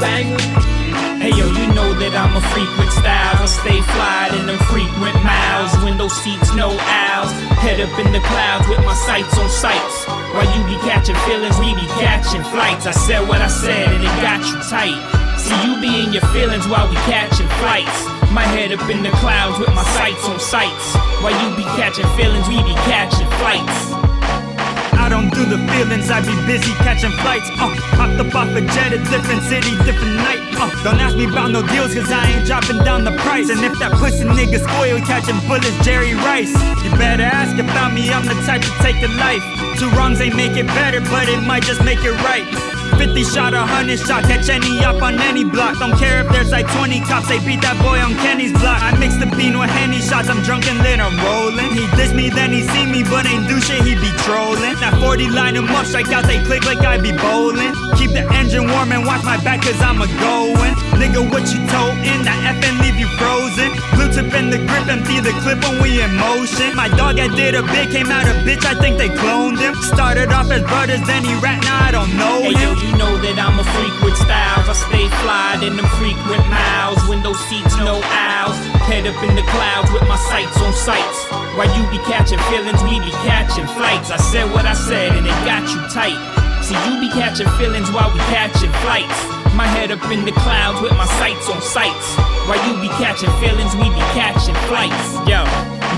Banger. Hey yo, you know that I'm a freak with. I stay fly in them frequent miles. Window seats, no owls. Head up in the clouds with my sights on sights. While you be catching feelings, we be catching flights. I said what I said and it got you tight. See you be in your feelings while we catching flights. My head up in the clouds with my sights on sights. While you be catching feelings, we be catching flights. Don't do the feelings, I be busy catching flights. Uh, hopped up off a jet, a different city, different night. Uh, don't ask me about no deals, cause I ain't dropping down the price. And if that pussy nigga spoil, catching bullets, Jerry Rice. You better ask about me, I'm the type to take a life. Two wrongs ain't make it better, but it might just make it right. 50 shot, a 100 shot, catch any up on any block. Don't care if there's like 20 cops, they beat that boy on Kenny's block. I mix the bean with Henny shots, I'm drunk and lit, I'm rolling. He diss me, then he see me, but ain't do shit, he be trolling. That 40 line him up, strike out, they click like I be bowling. Keep the engine warm and watch my back, cause I'm a going. Nigga, what you totin'? That FN leave you frozen. Blue tip in the grip, empty the clip when we in motion. My dog I did a bit came out a bitch, I think they cloned him. Started off as brothers, then he rat, now I don't know him. Yo, you know that I'm a freak with styles. I stay fly in them frequent miles. Window seats, no aisles. Head up in the clouds with my sights on sights. While you be catching feelings, we be catching flights. I said what I said and it got you tight. See, you be catching feelings while we catching flights. My head up in the clouds with my sights on sights. While you be catching feelings, we be catching flights. Yo,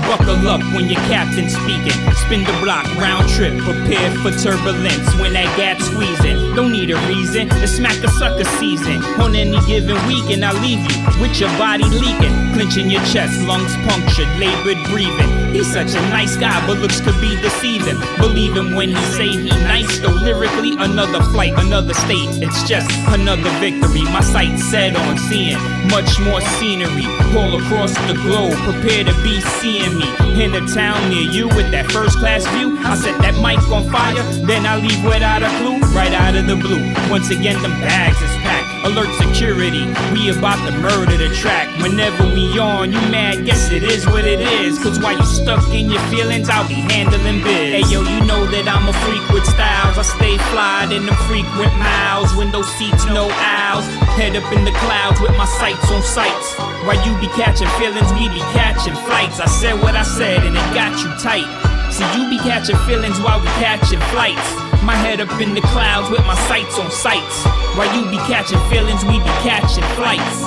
buckle up when your captain's speaking. Spin the block, round trip, prepare for turbulence when that gap squeezing. Don't need a reason to smack a sucker season. On any given weekend, I leave you with your body leaking, clenching your chest, lungs punctured, labored breathing. He's such a nice guy, but looks could be deceiving. Believe him when he say he nice, though lyrically another flight, another state. It's just another victory. My sights set on seeing much more scenery all across the globe. Prepare to be seeing me in a town near you with that first class view. I set that mic on fire, then I leave without a clue, right out of the blue. Once again, them bags is packed. Alert security, we about to murder the track. Whenever we on, you mad? Guess it is what it is. Cause while you stuck in your feelings, I'll be handling biz. Hey yo, you know that I'm a freak with styles. I stay fly in the frequent miles. Window seats, no aisles. Head up in the clouds with my sights on sights. While you be catching feelings, we be catching flights. I said what I said and it got you tight. See, you be catching feelings while we catching flights. My head up in the clouds with my sights on sights. While you be catching feelings, we be catching flights.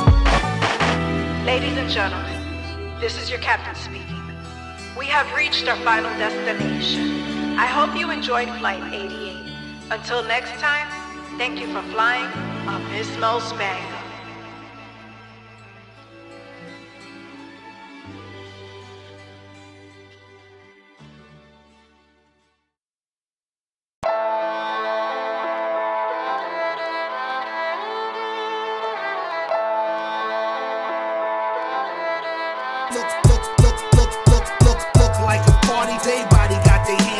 Ladies and gentlemen, this is your captain speaking. We have reached our final destination. I hope you enjoyed Flight 88. Until next time, thank you for flying a Miss Mo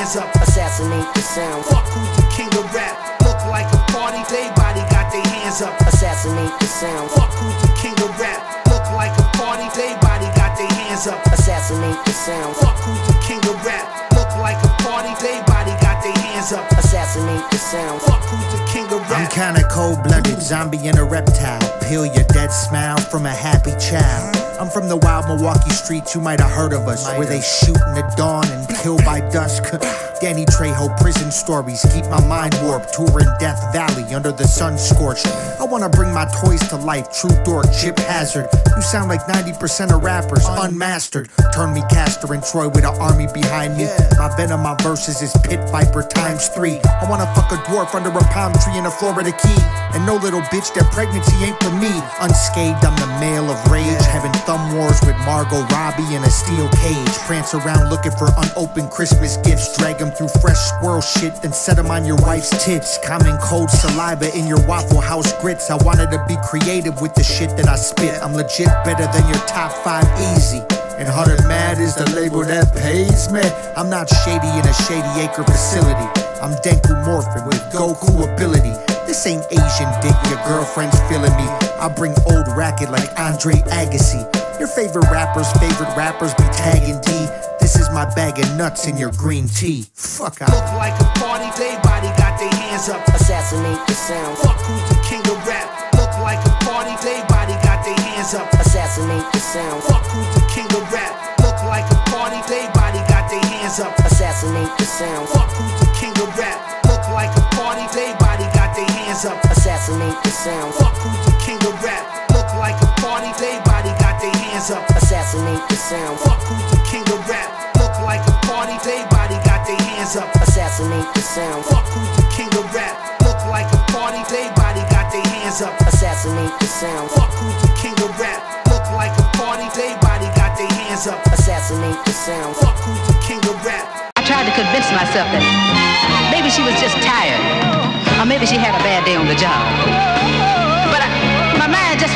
got their hands up. Assassinate the sound. Fuck who's the king of rap. Look like a party. Everybody got their hands up. Assassinate the sound. Fuck who's the king of rap. Look like a party. Everybody got their hands up. Assassinate the sound. Fuck who's the king of rap. Look like a party. Everybody got their hands up. Assassinate the sound. Fuck who's the king of rap. I'm kinda cold blooded, zombie and a reptile. Peel your dead smile from a happy child. I'm from the wild Milwaukee streets, you might have heard of us, where they shoot in the dawn and kill by dusk. Danny Trejo prison stories keep my mind warped, touring Death Valley under the sun scorched. I wanna bring my toys to life, true dork, chip hazard. You sound like 90% of rappers, unmastered. Turn me Castor and Troy with an army behind me. My venom, my verses is Pit Viper times three. I wanna fuck a dwarf under a palm tree in a Florida key. And no little bitch, that pregnancy ain't for me. Unscathed, I'm the male of rage. Having thumb wars with Margot Robbie in a steel cage. Prance around looking for unopened Christmas gifts. Drag 'em through fresh squirrel shit, then set 'em on your wife's tits. Common cold saliva in your Waffle House grits. I wanted to be creative with the shit that I spit. I'm legit better than your top five easy. And Hunter Mad is the label that pays me. I'm not shady in a shady acre facility. I'm Denku Morphin with Goku ability. This ain't Asian dick, your girlfriend's feeling me. I bring old racket like Andre Agassi. Your favorite rappers, favorite rappers be tagging D. This is my bag of nuts in your green tea. Fuck out. Look like a party. Everybody got their hands up. Assassinate the sound. Fuck who's the king of rap. Look like a party, they body got their hands up. Assassinate the sound. Fuck who's the king of rap. Look like a party, they body got their hands up. Assassinate the sound. Fuck who's the king of rap. Look like a party, they body hands up. Assassinate the sound. Fuck who's the king of rap. Look like a party, they body got their hands up. Assassinate the sound. Fuck who's the king of rap. Look like a party, they body got their hands up. Assassinate the sound. Fuck who's the king of rap. Look like a party, they body got their hands up. Assassinate the sound. Fuck who's the king of rap. Look like a party, they body got their hands up. Assassinate the sound. Fuck who's the king of rap. I tried to convince myself that maybe she was just tired, or maybe she had a bad day on the job.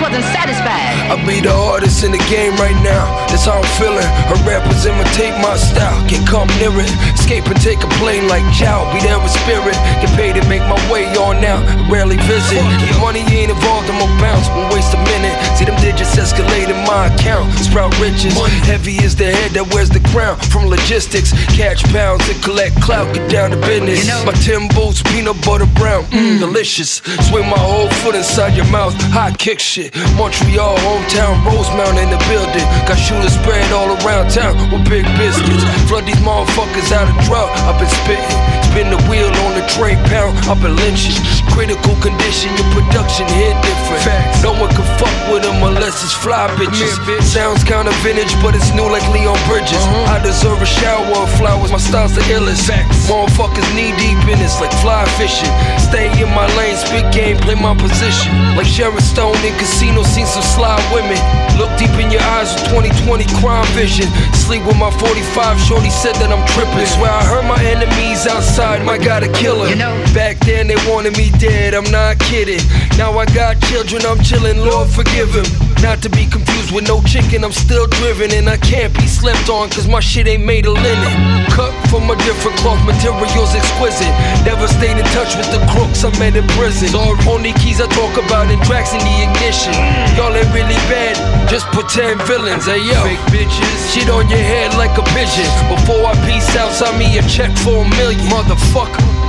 Wasn't satisfied. I be the hardest in the game right now. That's how I'm feeling. Her rappers imitate my style. Can't come near it. Escape and take a plane like Chow. Be there with spirit. Get paid to make my way on now. Rarely visit. If money ain't involved, I'm going bounce. Won't waste a minute. See them digits escalate in my account. Sprout riches. Heavy is the head that wears the crown. From logistics, catch pounds and collect clout. Get down to business. My Tim boots, peanut butter brown. Mmm, delicious. Swing my whole foot inside your mouth. High kick shit. Montreal, hometown, Rosemont in the building. Got shooters spread all around town with big biscuits. Flood these motherfuckers out of drought. I've been spitting. Spin the wheel on the tray pound. I've been lynching. Critical condition, your production hit different. No one can fuck with them unless it's fly bitches. Sounds kinda vintage, but it's new like Leon Bridges. I deserve a shower of flowers. My style's the illest. Motherfuckers knee deep in this like fly fishing. Stay in my lane, spit game, play my position. Like Sharon Stone in casino, seen some sly women. Look deep in your eyes with 2020 crime vision. Sleep with my 45, shorty said that I'm tripping. Swear I heard my enemies outside, might gotta kill her. You know- Back then they wanted me dead, I'm not kidding. Now I got children, I'm chilling, Lord forgive him. Not to be confused with no chicken, I'm still driven and I can't be slept on cause my shit ain't made of linen. Cut from a different cloth, materials exquisite. Never stayed in touch with the crooks I met in prison. Only keys I talk about in tracks in the ignition. Y'all ain't really bad, just pretend villains. Hey yo, fake bitches, shit on your head like a pigeon. Before I peace out, sign me a check for a million, motherfucker.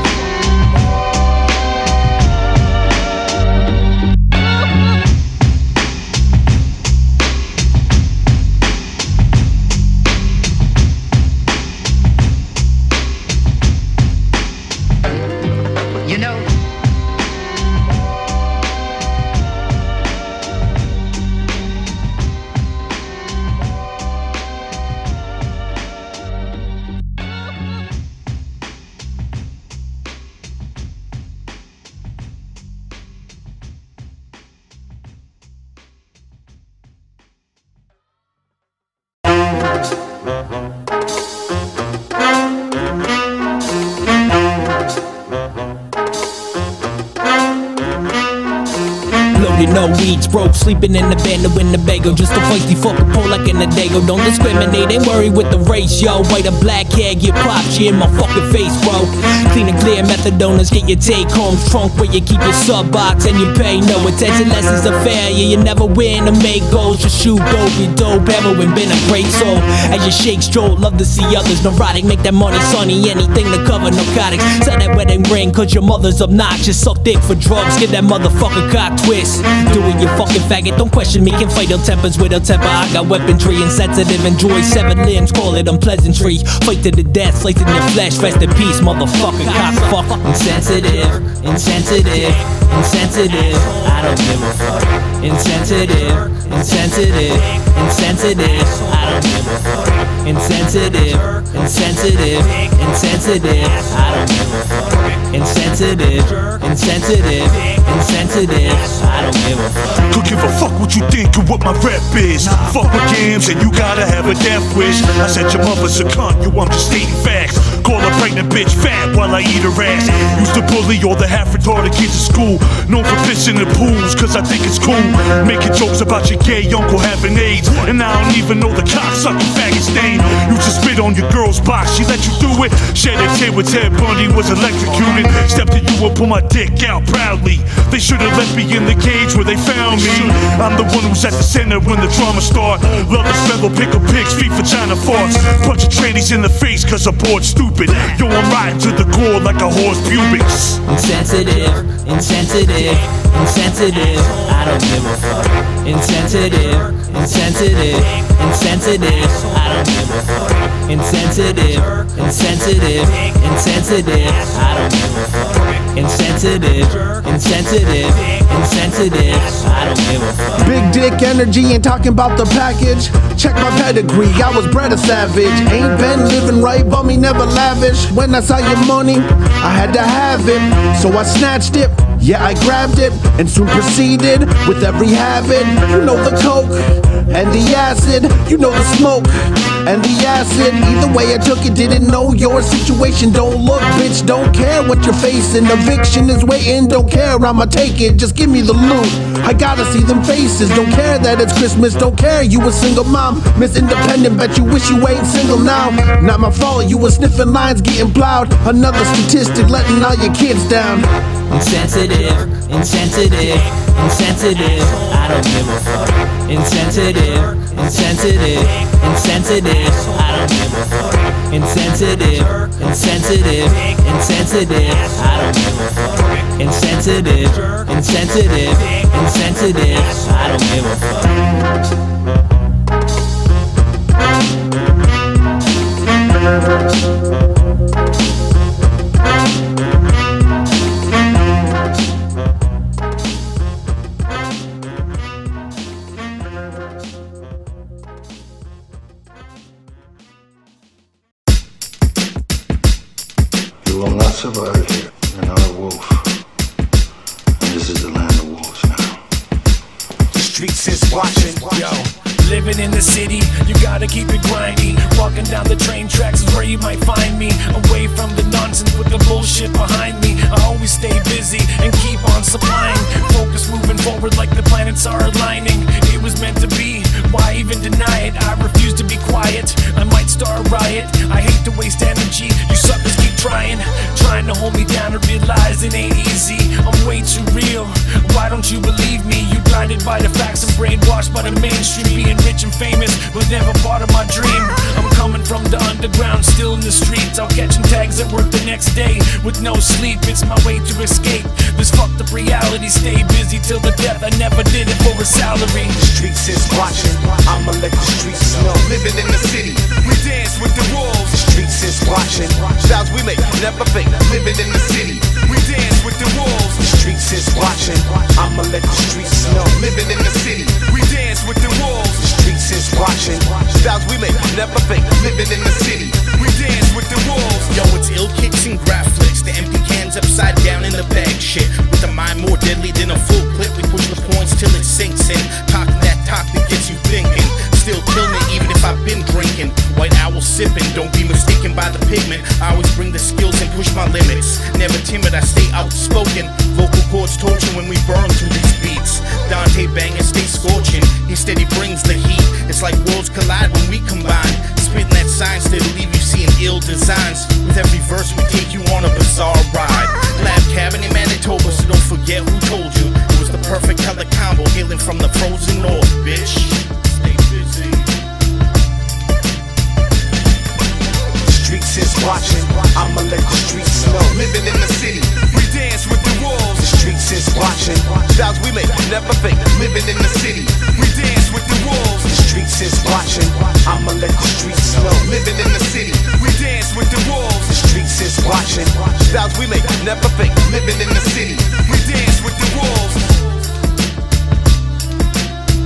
Broke, sleeping in the band the bagel. Just a feisty fucking pole like in the dago. Oh, don't discriminate, ain't worry with the race, yo. White or black hair, get popped, she in my fucking face, bro. Clean and clear methadonas, get your take home trunk where you keep your sub box and you pay no attention. Lessons of failure, you never win to make goals. Just shoot dope, be dope, heroin been a great soul. As you shake stroll, love to see others neurotic, make that money sunny, anything to cover narcotics. Sell that wedding ring, cause your mother's obnoxious. Suck dick for drugs, get that motherfucker cock twist. Do it, you fucking faggot, don't question me. Can fight ill tempers with ill temper. I got weaponry, insensitive, enjoy seven limbs, call it unpleasantry. Fight to the death, slice in your flesh, rest in peace, motherfucker, cock fuck. Insensitive, insensitive, insensitive. I don't give a fuck. Insensitive, insensitive, insensitive. I don't give a fuck. Insensitive, insensitive, insensitive. I don't give a fuck. Insensitive, insensitive, insensitive. I don't give a fuck. Could give a fuck what you think of what my rep is. Fuck with games and you gotta have a death wish. I said your mother's a cunt, you I'm just stating facts. Call a pregnant bitch fat while I eat her ass. Used to bully all the half retarded kids in school. Known for pissing in pools, cause I think it's cool. Making jokes about your gay uncle having AIDS. And I don't even know the cocksucking faggot's name. Used to spit on your girl's box. She let you do it. Shed a tear with Ted Bundy was electrocuted. Stepped to you and pull my dick out proudly. They should have left me in the cage where they found me. I'm the one who's at the center when the drama start. Love the fellow pickle pigs, feet for China farts. Punch a trannies in the face cause I'm bored stupid. Yo, I'm riding to the core like a horse pubics. Insensitive, insensitive, insensitive. I don't give a fuck. Insensitive, insensitive, insensitive. I don't give a fuck. Insensitive, insensitive, insensitive. I don't give a fuck. Insensitive, insensitive, insensitive. I don't give a fuck. Big dick energy ain't talking about the package. Check my pedigree, I was bred a savage. Ain't been living right, but me never lavish. When I saw your money, I had to have it. So I snatched it, yeah, I grabbed it, and soon proceeded with every habit. You know the coke and the acid, you know the smoke and the acid. Either way, I took it, didn't know your situation. Don't look, bitch, don't care what you're facing. Eviction is waiting, don't care, I'ma take it. Just give me the loot. I gotta see them faces. Don't care that it's Christmas, don't care you a single mom. Miss Independent, bet you wish you ain't single now. Not my fault, you was sniffing lines getting plowed. Another statistic letting all your kids down. Insensitive, insensitive, insensitive. I don't give a fuck. Insensitive, insensitive, insensitive. I don't give a fuck. Insensitive, insensitive, insensitive. I don't give a fuck. Insensitive, insensitive, insensitive. I don't give a fuck. You will not survive here. You're not a wolf. And this is the land of wolves now. The streets is watching. Yo, living in the city, you gotta keep it grindy. Walking down the train tracks is where you might find me. Away from the nonsense with the bullshit behind me. I always stay busy and keep on supplying. Focus moving forward like the planets are aligning. It was meant to be, why even deny it? I refuse to be quiet, I might start a riot. I hate to waste energy, you suckers keep trying. Trying to hold me down and realize it ain't easy. I'm way too real, why don't you believe me? You blinded by the facts and brainwashed by the mainstream. Being rich and famous was never part of my dream. I'm coming from the underground, still in the streets. Out catching tags at work the next day with no sleep. It's my way to escape this fucked up reality. Stay busy till the death. I never did it for a salary. The streets is watching. I'ma let the streets know. Living in the city, we dance with the wolves. The streets is watching. Styles we make, never fake. Living in the city, we dance with the wolves. The streets is watching. I'ma let the streets know. Living in the city, we dance with the wolves. The streets is watching. Styles we make, never fake. Living in the city, we dance with the wolves. Yo, it's ill kicks and graph flicks. The empty cans upside down in the bag shit. With the mind more deadly than a full clip, we push the points till it sinks in. Talking that talk that gets you thinking. Still killing even if I've been drinking. White owl sipping, don't be mistaken by the pigment. I always bring the skills and push my limits. Never timid, I stay outspoken. Vocal cords torture when we burn through these beats. Dante banging, stay scorching. He steady brings the heat. It's like worlds collide when we combine. Spitting that science that'll leave you seeing ill designs. With every verse, we take you on a bizarre ride. Lab cabin in Manitoba, so don't forget who told you. It was the perfect color combo, hailing from the frozen north, bitch. Watching. We make, never fake. Living in the city, we dance with the wolves. The streets is watching. I'ma let the streets know. Living in the city, we dance with the wolves. The streets is watching. Styles we make, never fake. Living in the city, we dance with the wolves.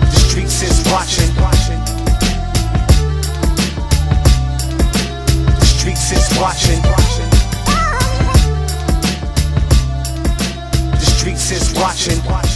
The streets is watching. The streets is watching. Watching.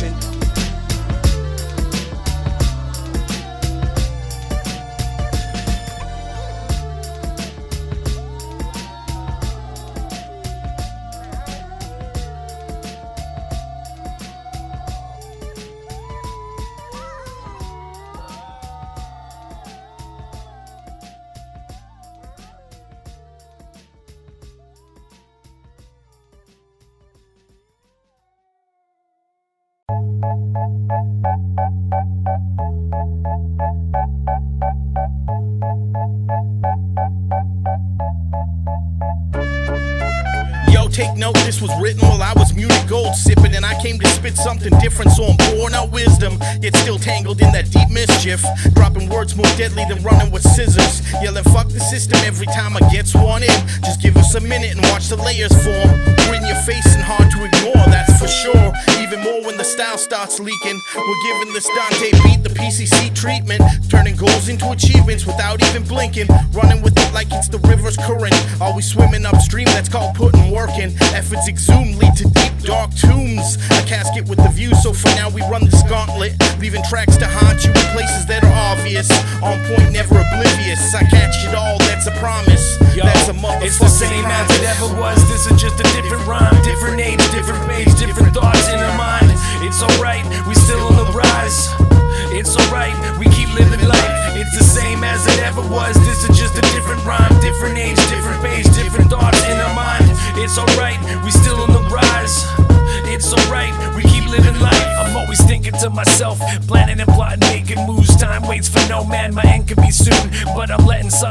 Deadly than running with scissors. Yelling, fuck the system every time I get sworn in. Just give us a minute and watch the layers form. We're in your face and hard to ignore, that's for sure. Even more when the style starts leaking. We're giving this Dante beat the PCC treatment, turning goals into achievements without even blinking. Running with it like it's the river's current. Always swimming upstream, that's called putting work in. Efforts exhume, lead to deep, dark tombs. A casket with the view, so for now we run this gauntlet. Leaving tracks to haunt you in places that are obvious. On point, never oblivious. I catch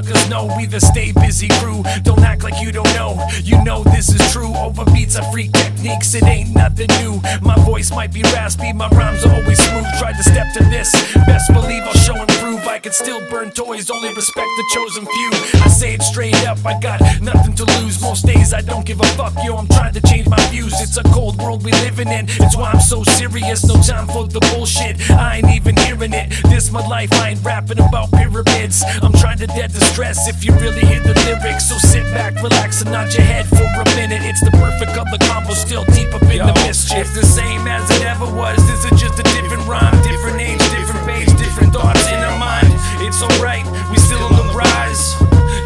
suckers know we the stay busy crew. Don't act like you don't know, you know this is true. Over beats are freak techniques, it ain't nothing new. My voice might be raspy, my rhymes are always smooth. Tried to step to this, best believe I'll show and prove. I can still burn toys, only respect the chosen few. I say it straight up, I got nothing to lose. Most days I don't give a fuck, yo. I'm trying to change my views. It's a cold world we living in, it's why I'm so serious. No time for the bullshit, I ain't even hearing it. This my life, I ain't rapping about pyramids. I'm trying to dead the stress if you really hear the lyrics. So sit back, relax, and nod your head for a minute. It's the perfect color combo, still deep up in the mischief. It's the same as it ever was. This is just a different rhyme, different age, different page, different thoughts in our mind. It's alright, we still on the rise.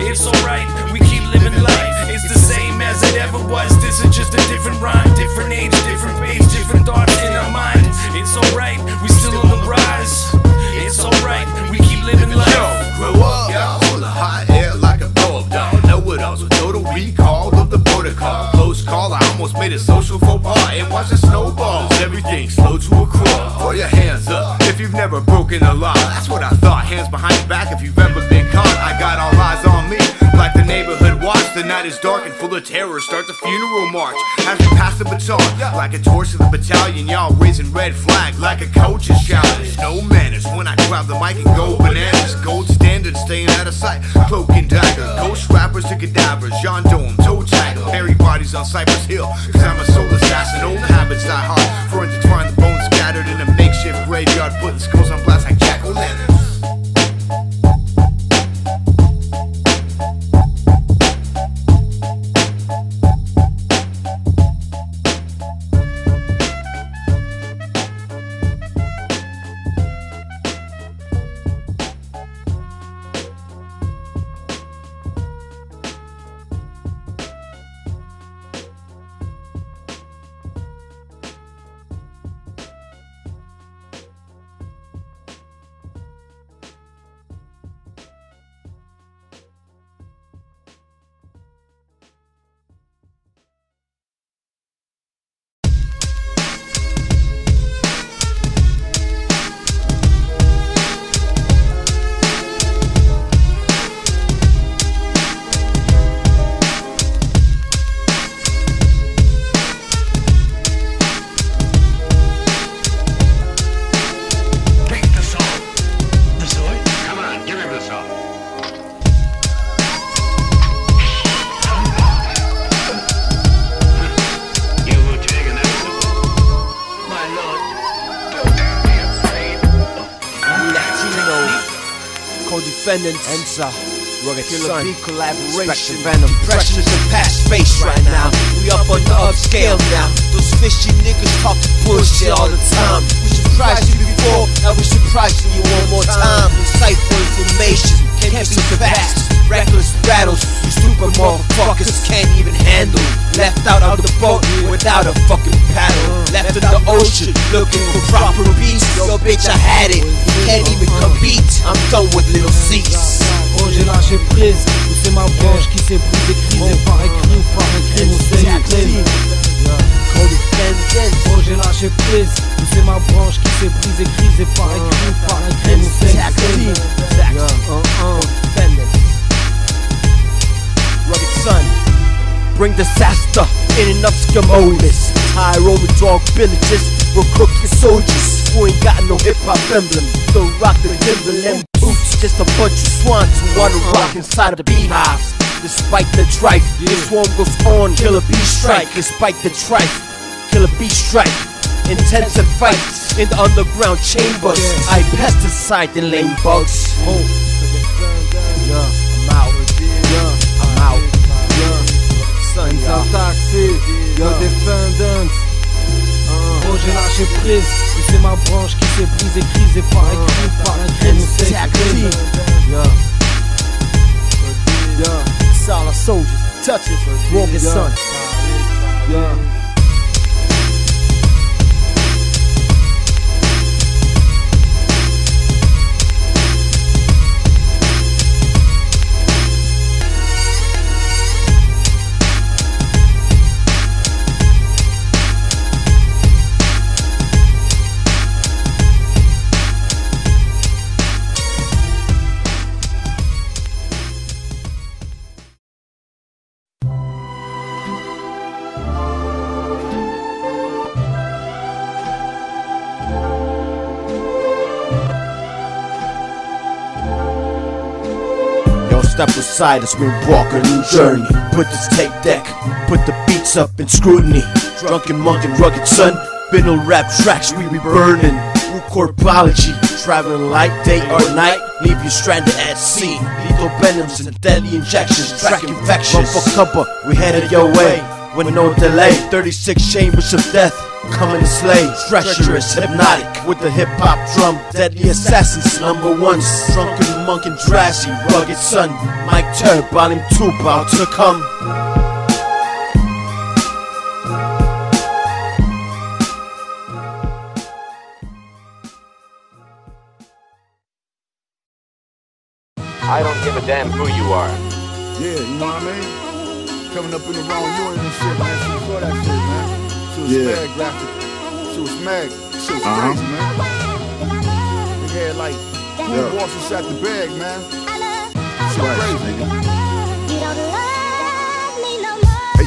It's alright, we keep living life. It's the same as it ever was. This is just a different rhyme, different age, different page, different thoughts in our mind. It's alright, we still on the rise. It's alright, we keep living life. Yo, Grow up, full of hot air like a blow up doll. Know what else with total recall of the protocol. Close call, I almost made a social faux pas and watch it snowball. Everything slow to a crawl. Throw your hands up if you've never broken a law. That's what I thought. Hands behind your back if you've ever been caught. I got all eyes on me. Like the neighborhood watch, the night is dark and full of terror. Start the funeral march as we pass the baton. Like a torch to the battalion, y'all raising red flag like a coach is shouting. No manners when I grab the mic and go out of sight. Cloak and dagger, ghost rappers to cadavers. John Dome, toe tagger. Bury bodies on Cypress Hill. Cause I'm a soul assassin. Old habits die hard. For intertwine the bones scattered in a makeshift graveyard. Putting skulls on blast like jack. Enza, Rugged Killer B collaboration, Venom, pressures in past space right now. We up on the upscale now. Those fishy niggas talking bullshit all the time. We surprised you before, now we surprising you one more time. Insightful information, can't be surpassed. Reckless battles, you stupid motherfuckers can't even handle. Left out of the boat without a fucking paddle. Left in the ocean looking for proper beats. Yo, bitch, I had it. You can't even compete. I'm done with little seats. Oh j'ai lâché prise, c'est ma branche qui s'est brisée, crisée par écrit ou par écrit, on sait les Oh j'ai lâché prise, c'est ma branche qui s'est brisée, crisée par écrit ou par écrit, on sait les bring disaster in obscure moments. High rolling dog villages with crooked soldiers who ain't got no hip hop emblem. Still rock the Timberland boots, just a bunch of swans who wanna rock inside of the beehives. Despite the trife, the swarm goes on. Killer bee strike, despite the trife. Killer bee strike. Intensive fights in the underground chambers. I pesticide the lame bugs. Oh, Taxi, Yo Defendant. Oh, j'ai lâché prise, et c'est ma branche qui s'est brisée, crisée par écrit, par un crime, c'est écrit. Yeah. Yeah, solid soldiers, touch it, Morgan son. Yeah. Step aside as we walk a new journey. Put this tape deck, put the beats up in scrutiny. Drunken monk and Rawgitt Sunn, spinal rap tracks we be burning. Wu corpology, traveling light, day or night, leave you stranded at sea. Lethal venoms and deadly injections, track infections. Run for cover, we headed your way with no delay. 36 chambers of death. Coming to slay, treacherous, hypnotic with the hip hop drum. Deadly assassins, number one, Drunken monk and drashy, Rawgitt Sunn. Mike Turb, volume 2, about to come. I don't give a damn who you are. Yeah, you know what I mean? Coming up in the wrong urine and shit, man. She saw that shit, man. She was Yeah. mad graphic. She was mad. She was Uh-huh. crazy, man. They had like food Yeah. bosses at the bag, man. Shit Right, crazy. Hey,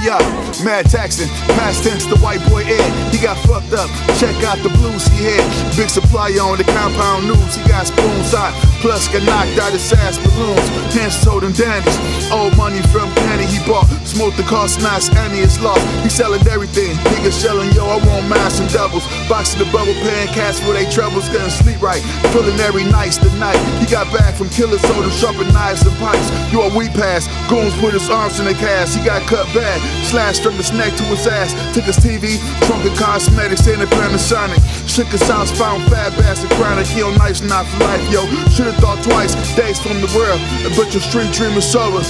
yo, Mad Jackson, past tense, the white boy Ed. He got fucked up. Check out the blues he had. Big supply on the compound news. He got spoons hot. Plus, got knocked out his ass balloons. Hence, told him dandies. Old money from Danny he bought. Smoked the cost nice, and he is lost. He selling everything. Niggas yelling, yo, I want mass and doubles. Boxing the bubble, paying cats for they troubles. Couldn't sleep right. Feeling every night's the night. He got back from killers, sold him sharpened knives and pipes. You a we pass. Goons put his arms in the cast. He got cut bad. Slashed from his neck to his ass. Took his TV, trunk of cosmetics, and a Panasonic. Shook his house, found fat bastard chronic. He on nice, not for life, yo. Should've thought twice. Days from the world, but your street dream is over.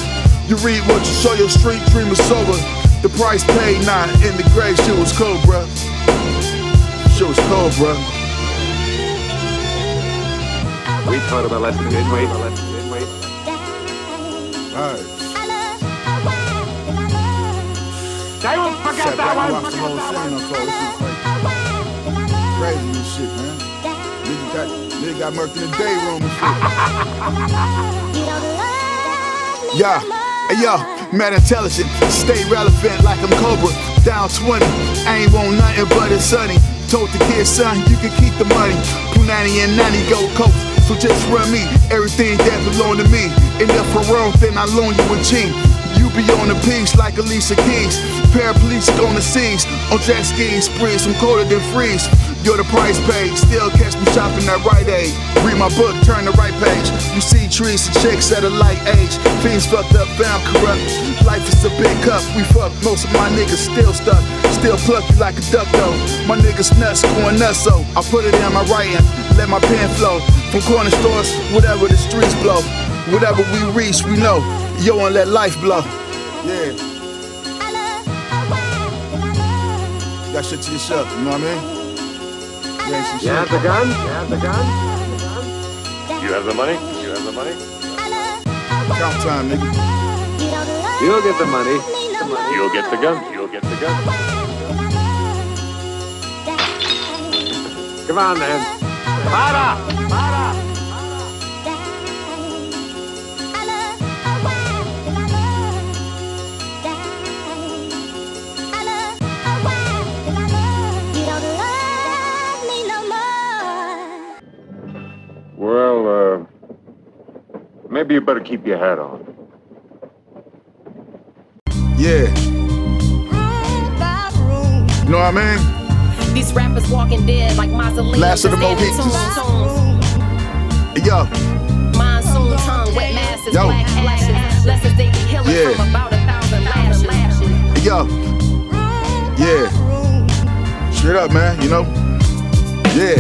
You read what you show, your street dream is over. The price paid, nah, in the grave, shit was cold, bruh. Shit was cold, bruh. We taught him a lesson, didn't we? Didn't we? I won't Sat back and watched the whole scene unfold. This was crazy and shit, man. Nigga got, nigga got murked in the day room and shit. Yeah, hey yo, mad intelligent, stay relevant like I'm Cobra. Down 20, I ain't want nothing but it's sunny. Told the kid, son, you can keep the money. Punani and Nani go coast. So just run me, everything that belong to me. And if I'm wrong, then I loan you a G. Be on the piece like Alicia Keys. Paraplegic on the seas, on jet skis, spread some colder than freeze. You're the price paid, still catch me shopping at Rite Aid. Read my book, turn the right page. You see trees and chicks at a light age. Fiends fucked up, found corrupt. Life is a big cup, we fuck. Most of my niggas still stuck. Still pluck you like a duck though. My niggas nuts going nuts so I put it in my writing, let my pen flow. From corner stores, whatever the streets blow. Whatever we reach, we know. Yo, and let life blow. Yeah. You got shit to yourself, you know what I mean? You ain't You have the gun? You have the gun? You have the money? You have the money? Count time, nigga. You'll get the money. You'll get the gun. You'll get the gun. Come on, man. Para! Para! Uh, maybe you better keep your hat on. Yeah. You know what I mean? These rappers walking dead like mausoleums. Last of the standing Mohicans. tombs, tombs. Yo, Monsoon tongue, wet masses, Yo. black ashes. Lessons they be healing Yeah. from about a thousand lashes. yo. Yeah. Straight up, man, you know? Yeah.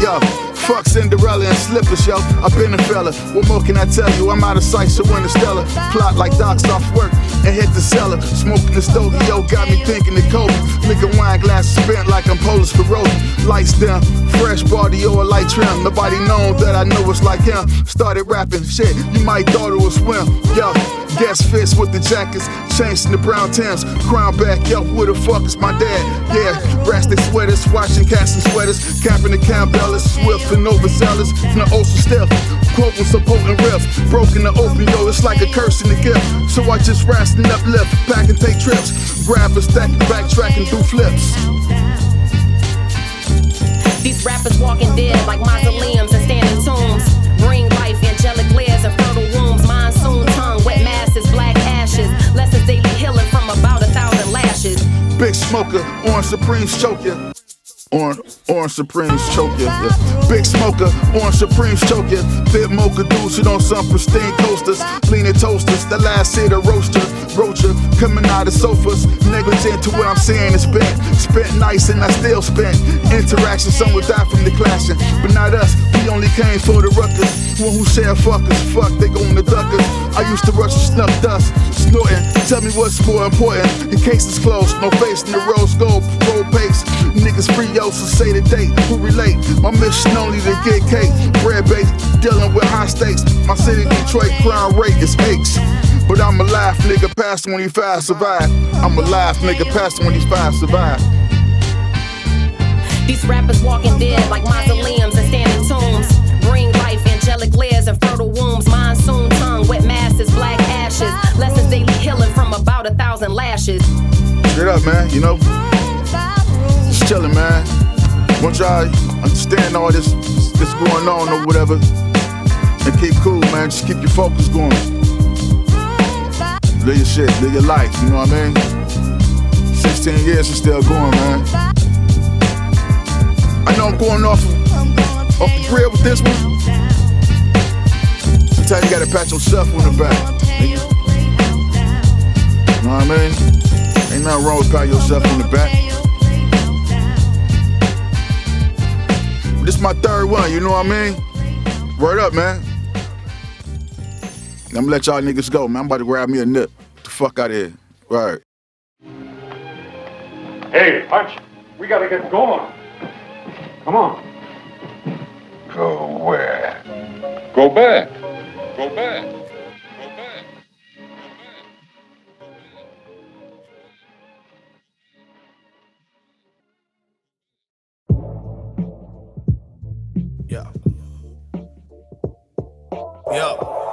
Yo. Fuck Cinderella and slippers, yo. I've been a fella. What more can I tell you? I'm out of sight, so interstellar. Plot like docs off work and hit the cellar. Smoking the stogie, yo, got me thinking of Kobe. Licking wine glasses spent like I'm Polish for Lights dim, fresh body or light trim. Nobody known that I know it's like him. Started rapping, shit, you might thought it was swim. Yo, guest fits with the jackets, changing the brown Tims. Crown back, yo, who the fuck is my dad? Yeah, rastic sweaters, washing and sweaters, capping the Campbellas, swift and overzealous. From the ocean stiff, quoting some potent riff. Broken the open, yo, it's like a curse in the gift. So I just rast and uplift, pack and take trips. Grab a stack, backtrack and do flips. These rappers walking dead like mausoleums and standing tombs. Bring life, angelic layers and fertile wombs. Monsoon tongue, wet masses, black ashes. Lessons daily healing from about a thousand lashes. Big smoker, orange supremes choke ya. Orange, orange supremes choke ya. Yeah. Big smoker, orange supremes choke ya. Bit mocha dudes on some pristine coasters. Leaning toasters, the last hit a roaster. Roacher, coming out of sofas. Negligent to what I'm saying is spent. Spent nights and I still spent. Interaction, some will die from the clashing. But not us, we only came for the ruckus. One who said fuck us, fuck, they gon' the duck us. I used to rush and snuff dust, snorting. Tell me what's more important. The case is closed, no face in the rose gold, roll pace. Niggas free yo, so say the date. Who relate? My mission only to get cake. Bread bait, dealing with high stakes. My city, Detroit, crime rate is aches. But I'm a alive, nigga, past 25 survive. I'm a alive, nigga, past 25 survive. These rappers walking dead like mausoleums and standing tombs. Bring life, angelic layers and fertile wombs. Monsoon tongue, wet masses, black ashes. Lessons daily healing from about a thousand lashes. Straight up, man, you know? Chillin', man. Once y'all understand all this this going on or whatever. And keep cool, man. Just keep your focus going. Live your shit, live your life, you know what I mean? 16 years and still going, man. I know I'm going off off the grid with this one. Sometimes you gotta pat yourself on the back. You know what I mean? Ain't nothing wrong with pat yourself on the back. This my third one, you know what I mean? Word up, man. I'm gonna let y'all niggas go, man. I'm about to grab me a nip. Get the fuck out of here. Right. Hey, Punch, we gotta get going. Come on. Go where? Go back. Go back. Yo.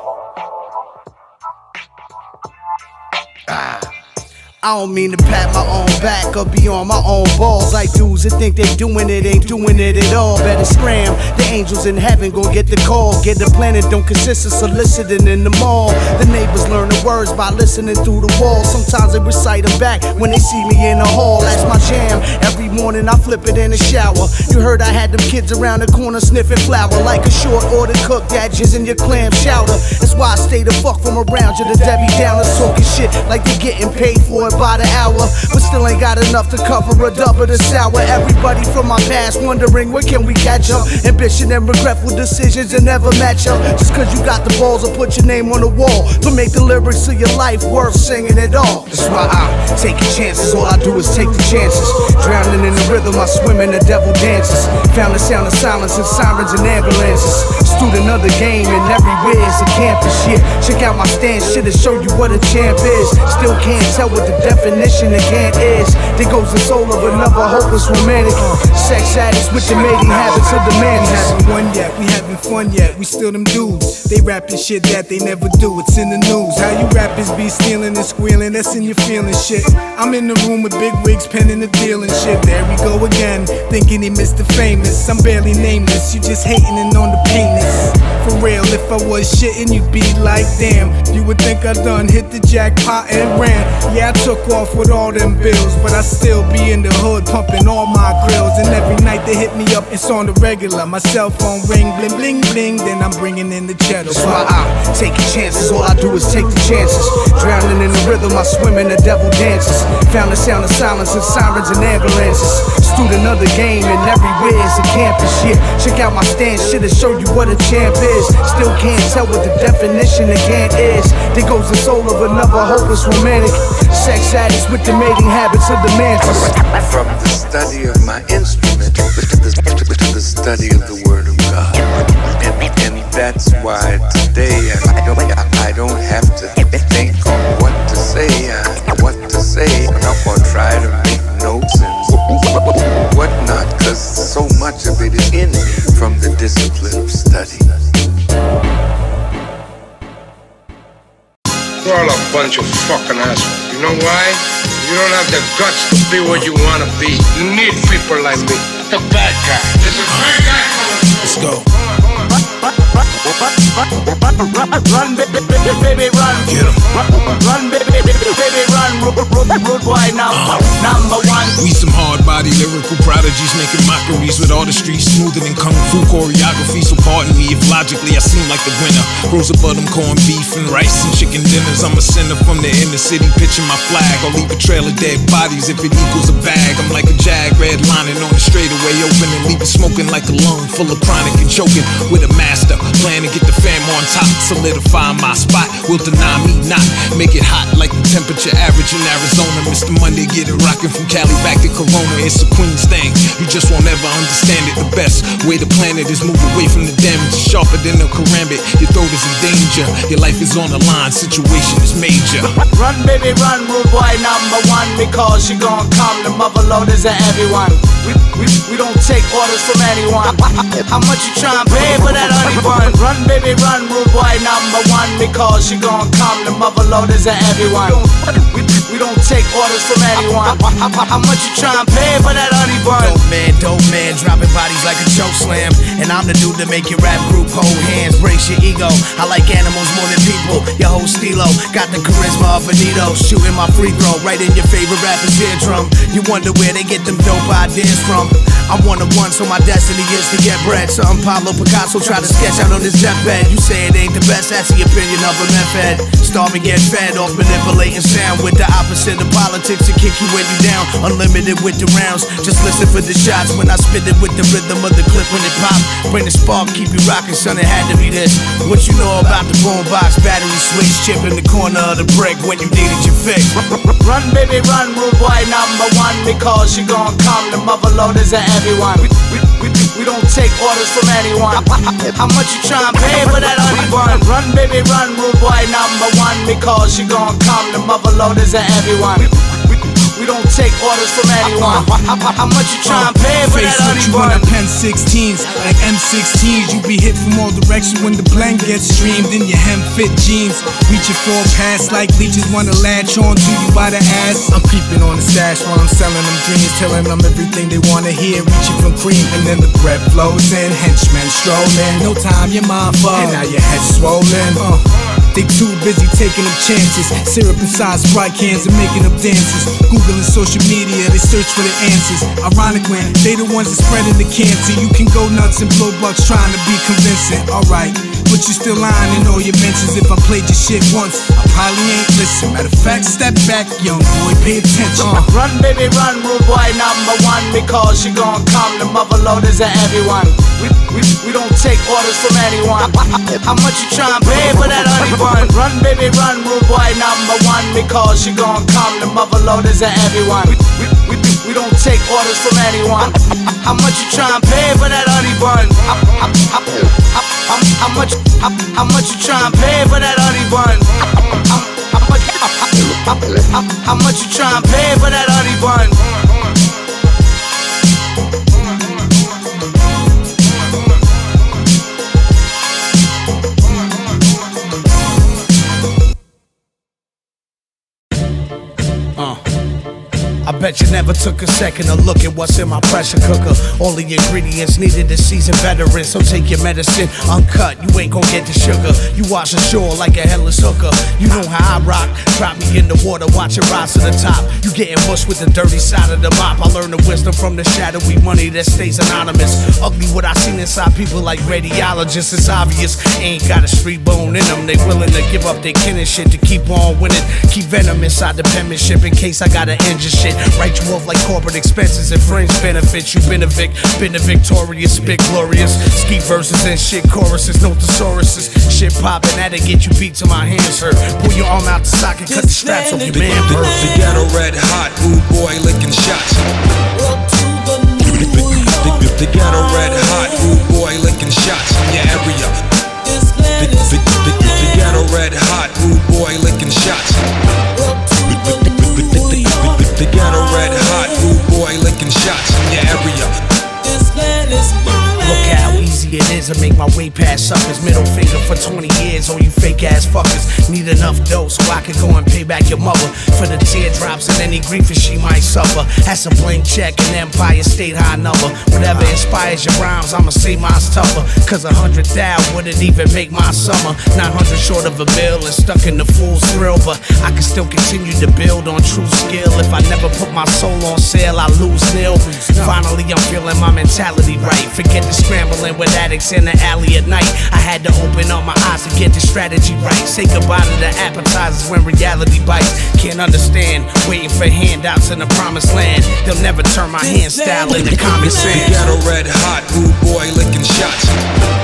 I don't mean to pat my own back or be on my own balls like dudes that think they doing it, ain't doing it at all. Better scram, the angels in heaven gon' get the call. Get the planet don't consist of soliciting in the mall. The neighbors learn the words by listening through the wall. Sometimes they recite them back when they see me in the hall. That's my jam. Every morning I flip it in the shower. You heard I had them kids around the corner sniffing flour like a short order cook that jizz in your clam chowder. That's why I stay the fuck from around you. The Debbie Downers talking shit like they getting paid for it by the hour, but still ain't got enough to cover a double the sour. Everybody from my past wondering where can we catch up? Ambition and regretful decisions that never match up. Just cause you got the balls to put your name on the wall, to make the lyrics of your life worth singing it all. That's why I take chances. All I do is take the chances. Drowning in the rhythm, I swim in the devil dances. Found the sound of silence and sirens and ambulances. Student of the game and everywhere is a campus. Yeah, check out my stance, shit'll show you what a champ is. Still can't tell what the definition can't is. There goes the soul of another hopeless romantic. Sex addicts with the mating habits of the man. We haven't won yet, we having fun yet, we still them dudes. They rapping shit that they never do, it's in the news. How you rappers be stealing and squealing, that's in your feeling shit. I'm in the room with big wigs, penning the deal and shit. There we go again, thinking he Mr. Famous. I'm barely nameless, you just hating and on the penis. For real, if I was shitting, you'd be like, damn. You would think I done hit the jackpot and ran. Yeah, I took off with all them bills, but I still be in the hood pumping all my grills. And every night they hit me up, it's on the regular. My cell phone ring, bling, bling, bling. Then I'm bringing in the cheddar. That's why I'm taking chances. All I do is take the chances. Drowning in the rhythm, I swim in the devil dances. Found the sound of silence and sirens and ambulances. Student of the game, and everywhere is a campus. Yeah, check out my stance, shit'll show you what a champ is. Still can't tell what the definition can't is. There goes the soul of another hopeless romantic. Sex addicts with the mating habits of the mantis. From the study of my instrument to the, to the study of the Word of God. And, and that's why today I don't, I don't have to think on what to say, uh, what to say, or try to make notes and whatnot, cause so much of it is in me from the discipline of study. You're all a bunch of fucking assholes. You know why? You don't have the guts to be what you wanna be. You need people like me. The bad guy. There's a bad guy. Let's go. Run, baby, baby, run. Get him. Run, baby, baby, We some hard body lyrical prodigies making mockeries with all the streets smoother than kung fu choreography. So pardon me if logically I seem like the winner. Rose above them corned beef and rice and chicken dinners. I'm a sinner from the inner city pitching my flag. I'll leave a trail of dead bodies if it equals a bag. I'm like a jag red lining on the straightaway open and leave it smoking like a lung full of chronic and choking with a master plan to get the fam on top. Solidify my spot will deny me not. Make it hot like the temperature average in Arizona. Mr. Monday get it rocking from Cali back to Corona. It's a Queen's thing. You just won't ever understand it. The best way the planet is move away from the damage. Sharper than a karambit. Your throat is in danger. Your life is on the line. Situation is major. Run, baby, run, rude boy number one. Because you gon' come, the mother loaders are everyone. We, we, we don't take orders from anyone. How much you tryna pay for that honey bun? Run, baby, run, rude boy number one. Because you gon' come, the mother loaders are everyone. We, we don't take orders from anyone. How much you tryna pay for that honey bun? Dope man, dope man, dropping bodies like a choke slam. And I'm the dude to make your rap group hold hands, brace your ego. I like animals more than people. Your whole stilo got the charisma of Benito. Shooting my free throw right in your favorite rapper's eardrum. You wonder where they get them dope ideas from. I'm one of one, so my destiny is to get bread. Something Pablo Picasso tried to sketch out on his deathbed. You say it ain't the best, that's the opinion of a meth head. Starve and get fed off manipulating sound with the opposite of politics to kick you when you down. Unlimited with the rounds, just listen for the shots when I spit it with the rhythm of the clip when it pop. Bring the spark, keep you rocking, son. It had to be this. What you know about the boombox, battery switch, chip in the corner of the brick when you needed your fix. Run, baby, run, rude boy number one. Because you gon' come, the mother loaders are everyone. We, we, we, we don't take orders from anyone. How much you tryna pay for that honey bun? Run, baby, run, rude boy number one. Because you gon' come, the mother loaders are everyone. We, don't take orders from anyone. How much you tryna pay for that honey you on bun? a pen 16s, like M16s. You be hit from all directions when the blend gets streamed in your hem fit jeans. Reaching for a pass like leeches wanna latch on to you by the ass. I'm creeping on the stash while I'm selling them dreams, telling them everything they wanna hear. Reaching from cream, and then the bread flows in. Henchmen strolling, no time your mind full, and now your head swollen. Uh. They too busy taking them chances. Syrup inside Sprite cans and making them dances. Googling social media, they search for the answers. Ironic when they the ones that spreading the cancer. You can go nuts and blow bucks trying to be convincing. Alright, but you still lying in all your mentions. If I played your shit once, I probably ain't listen. Matter of fact, step back, young boy, pay attention. Run, baby, run, rude boy number one. Because you gon' come, the mother loaders are everyone. We, we, we don't take orders from anyone. How much you tryna pay for that honey bun? Run, baby, run, rude boy number one. Because you gon' come, the mother loaders are everyone. We, we, we, we don't take orders from anyone. How much you tryna pay for that honey bun? How, much, how, much you tryna pay for that honey bun? How, much, how, much you tryna pay for that honey bun? Bet you never took a second to look at what's in my pressure cooker. All the ingredients needed to season veterans. So take your medicine uncut. You ain't gonna get the sugar. You wash ashore like a headless hooker. You know how I rock. Drop me in the water, watch it rise to the top. You getting mushed with the dirty side of the mop. I learned the wisdom from the shadowy money that stays anonymous. Ugly what I seen inside people like radiologists. It's obvious. Ain't got a street bone in them. They willing to give up their kin and shit to keep on winning. Keep venom inside the penmanship in case I gotta your shit. Write you off like corporate expenses and fringe benefits. You been a Vic, been a victorious, spit glorious. Ski verses and shit choruses, no thesauruses. Shit popping, that'll get you beat till my hands hurt. Pull your arm out the socket, cut the straps off your man bird. the ghetto red hot, rude boy licking shots. The, ghetto red hot, rude boy licking shots in your area. The, the, the, the ghetto red hot, rude boy licking shots. The, ghetto red hot, rude boy licking shots in your area. It is to make my way past suckers. Middle finger for 20 years all you fake ass fuckers. Need enough dough so I can go and pay back your mother for the teardrops and any grief that she might suffer. That's a blank check and Empire State High number. Whatever inspires your rhymes, I'ma say mine's tougher. Cause a hundred thou wouldn't even make my summer. 900 short of a bill and stuck in the fool's thrill. But I can still continue to build on true skill. If I never put my soul on sale, I lose nil. Finally, I'm feeling my mentality right. Forget the scrambling with addicts in the alley at night. I had to open up my eyes to get the strategy right. Say goodbye to the appetizers when reality bites. Can't understand, waiting for handouts in the promised land. They'll never turn my hand style into common The ghetto red hot, rude boy licking shots.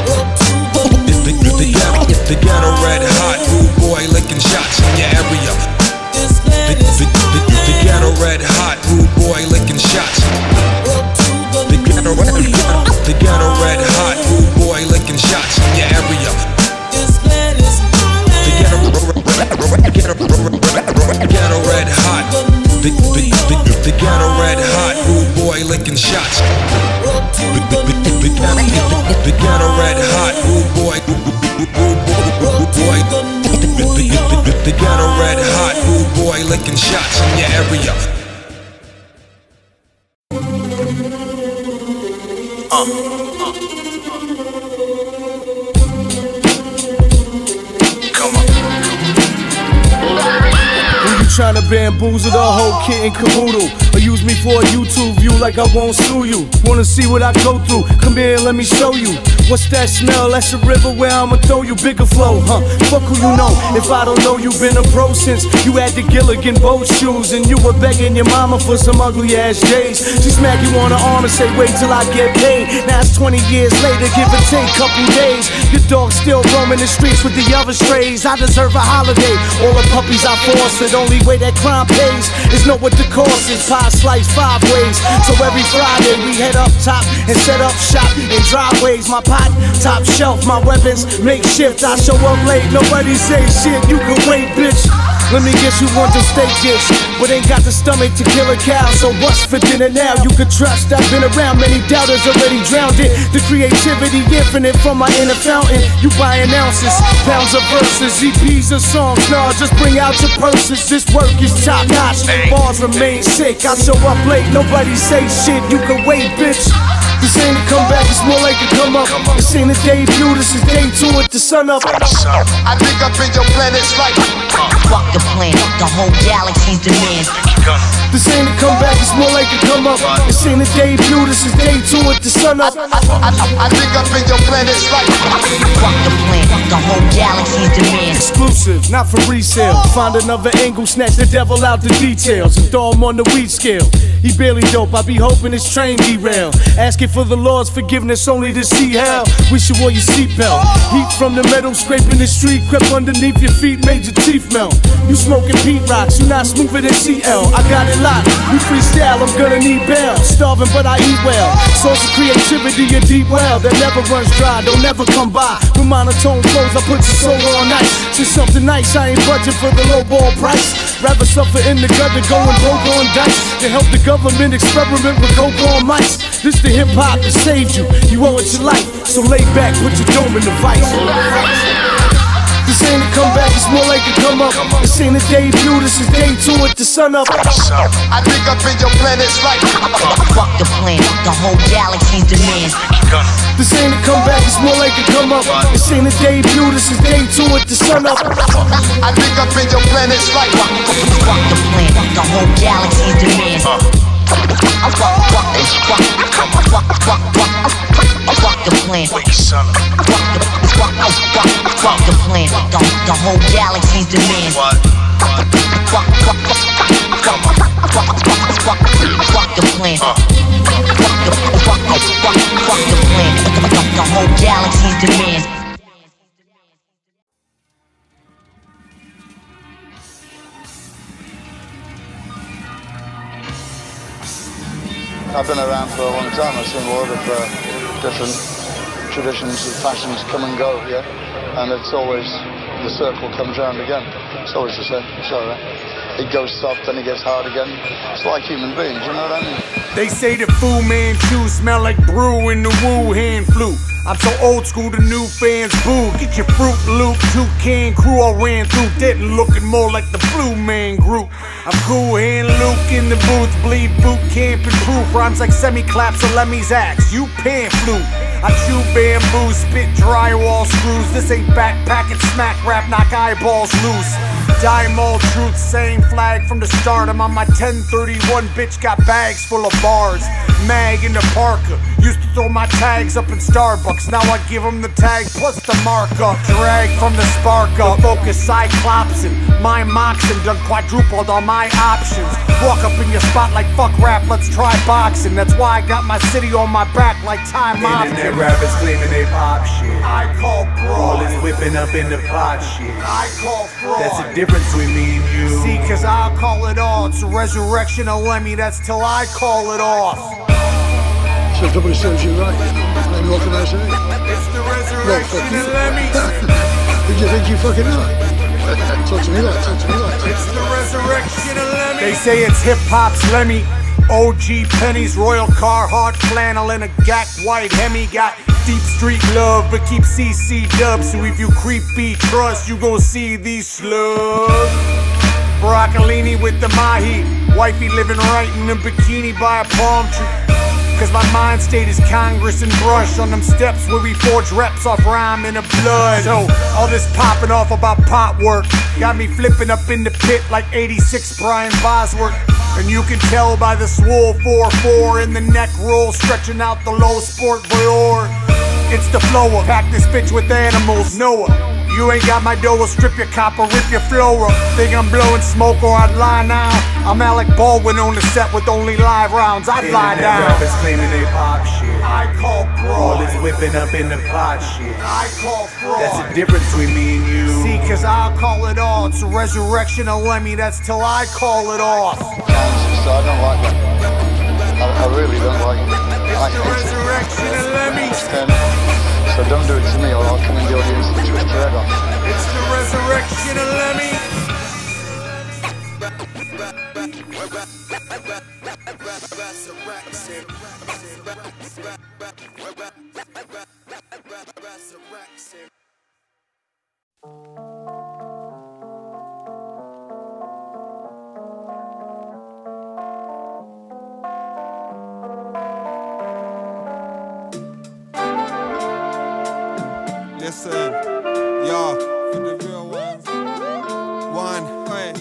The, the, the, the ghetto, the ghetto red hot, rude boy licking shots in your area. The, the, the, the ghetto red hot, rude boy licking shots. The ghetto, the ghetto red hot, ghetto, the red hot. The, the, the, the ghetto red hot, rude boy licking shots. The, the, the, the, ghetto, the ghetto red hot, rude boy, rude boy. The, the, the, the ghetto red hot, rude boy licking shots in your area. When you to bamboozle the whole kit and caboodle. Or use me for a YouTube view like I won't sue you. Wanna see what I go through? Come here and let me show you What's that smell? That's the river where I'ma throw you bigger flow, huh? Fuck who you know. If I don't know you been a pro since You had the Gilligan boat shoes And you were begging your mama for some ugly ass J's. She smack you on the arm and say wait till I get paid. Now it's 20 years later, give or take a couple days. Your dog still roaming the streets with the other strays. I deserve a holiday. All the puppies I fostered Only way that crime pays Is know what the cost is. Pie slice five ways. So every Friday we head up top And set up shop in driveways. My pot, top shelf, my weapons Makeshift, I show up late Nobody say shit, you can wait bitch let me guess you want the steak dish, but ain't got the stomach to kill a cow. So what's for dinner now? You can trust. I've been around many doubters already drowned it. The creativity infinite from my inner fountain. You buying ounces, pounds of verses, EPs of songs. Nah, just bring out your purses. This work is top notch. Bars remain sick. I show up late. Nobody say shit. You can wait, bitch. This ain't a comeback, it's more like a come up. This ain't a debut, this is day two at the sun up. I dig up in your planet's like uh, Fuck the planet, the whole galaxy's demand. This ain't a comeback, it's more like a come up. This ain't a debut, this is day two at the sun up. I, I, I dig up in your planet's like uh, Fuck the planet, the whole galaxy's demand. Exclusive, not for resale. Find another angle, snatch the devil out the details, and throw him on the weed scale. He barely dope, I be hoping his train derail. Asking for the Lord's forgiveness only to see how. Wish you wore your seatbelt. Heat from the metal scraping the street, crept underneath your feet, made your teeth melt. You smoking Pete rocks, you not smoother than CL. I got it locked, you freestyle, I'm gonna need bail. Starving, but I eat well. Source of creativity, a deep well that never runs dry, don't never come by. With monotone flows, I put your soul on ice. Just something nice, I ain't budging for the low ball price. Rather suffer in the gutter, going broke on dice. To help the government experiment with coke on mice. This the hip hop that saved you, you owe it your life. So lay back, put your dome in the vice. This ain't a comeback, it's more like a come up. This ain't a debut, this is day two at the sun up. I dig up in your planets like Fuck the planet, the whole galaxy's demands. This ain't a comeback, it's more like a come up. This ain't a debut, this is day two at the sun up. I dig up in your planets like Fuck the planet, the whole galaxy's demands. Fuck, fuck, fuck, fuck, fuck, fuck, fuck, fuck the planet. Fuck the, fuck, fuck, fuck the planet, the, the whole galaxy's. Fuck, fuck, fuck, fuck, fuck, fuck, fuck, fuck the planet. Fuck the, fuck, fuck, fuck the planet, the, the, the whole galaxy's demands. I've been around for a long time. I've seen a lot of uh, different traditions and fashions come and go, here, And it's always the circle comes round again. It's always the same. Right. It goes soft, then it gets hard again. It's like human beings, you know what I mean? They say the Fu Manchu smell like brew in the Wuhan flu. I'm so old school, the new fans boo. Get your Fruit Loop, toucan crew I ran through, didn't looking more like the Blue Man Group. I'm cool hand Luke in the booth, bleed boot camp and proof. Rhymes like semi claps of Lemmy's axe. You pan flute. I chew bamboo, spit drywall screws. This ain't backpacking smack rap, knock eyeballs loose. Dime all truth, same flag from the start. I'm on my 1031, bitch got bags full of bars. Mag in the Parker, used to throw my tags up in Starbucks. Now I give them the tag plus the markup. Drag from the spark up, focus cyclopsin. My moxin done quadrupled all my options. Walk up in your spot like fuck rap, let's try boxing. That's why I got my city on my back like time option. Internet rappers claiming they pop shit. I call All fraud. this whipping up in the pot shit. I call fraud. That's the difference between me and you. See, cause I'll call it all. It's a resurrection of Lemmy, that's till I call it off. So somebody serves you right. Then what can I say? It's the resurrection fuck of Lemmy. Who do you think you fucking are? Talk to me like, talk to me like. It's the resurrection of Lemmy. They say it's hip hop's Lemmy. OG pennies, Royal Carhartt flannel, and a gack white Hemi got deep street love, but keep CC dubs. So if you creepy trust, you gon' see these slugs. Broccolini with the mahi. Wifey living right in a bikini by a palm tree. Cause my mind state is Congress and brush on them steps where we forge reps off rhyme in the blood. So, all this popping off about pot work got me flipping up in the pit like 86 Brian Bosworth. And you can tell by the swole 4-4 in the neck roll stretching out the low sport voyeur. It's the flow flower, pack this bitch with animals. Noah. You ain't got my dough, will strip your copper, rip your floor up. Think I'm blowing smoke or I'd lie now. I'm Alec Baldwin on the set with only live rounds. I'd lie Internet down. rappers claiming they pop shit. I call fraud. All this whipping up in the pot shit. I call fraud. That's the difference between me and you. See, cause I'll call it all. It's a resurrection of Lemmy, that's till I call it off. So I don't like it. I, I really don't like it. I It's the hate it. resurrection of Lemmy. So don't do it to me or I'll come in the audience and twist your head off. It's the resurrection of Lemmy. Listen, for the real ones. One, hey.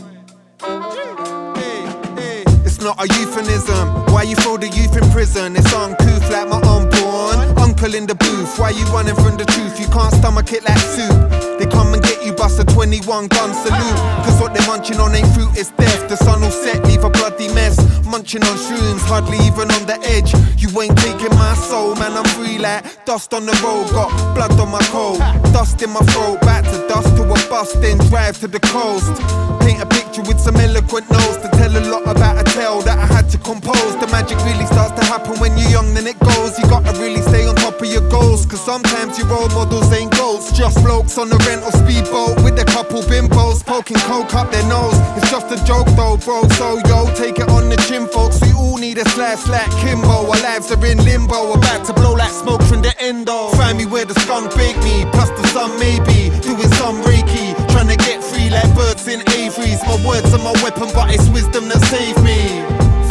Hey, hey. It's not a euphemism. Why you throw the youth in prison? It's uncouth like my unborn uncle in the booth. Why you running from the truth? You can't stomach it like soup. They come and get you, bust a 21 gun salute. Cause what they're munching on ain't fruit, it's death. The sun will set, leave a bloody mess. Munching on shrooms, hardly even on the edge. You ain't taking my soul, man. I'm free like dust on the road. Got blood on my coat, dust in my throat. Back to dust to a bust, then drive to the coast. Paint a picture with some eloquent notes to tell a lot about a tale that I had to compose. The magic really starts to happen when you're young, then it goes. You gotta really stay on top of your goals. Cause sometimes your role models ain't goals. Just blokes on the rental speedboat with a couple bimbos poking coke up their nose. It's just a joke though, bro. So yo, take it on the chin, folks. We all need a slash like Kimbo. Our lives are in limbo, about to blow like smoke from the endo. Find me where the skunk bake me, plus the sun maybe. Doing some Reiki, Trying to get like birds in aviaries. My words are my weapon, but it's wisdom that saved me.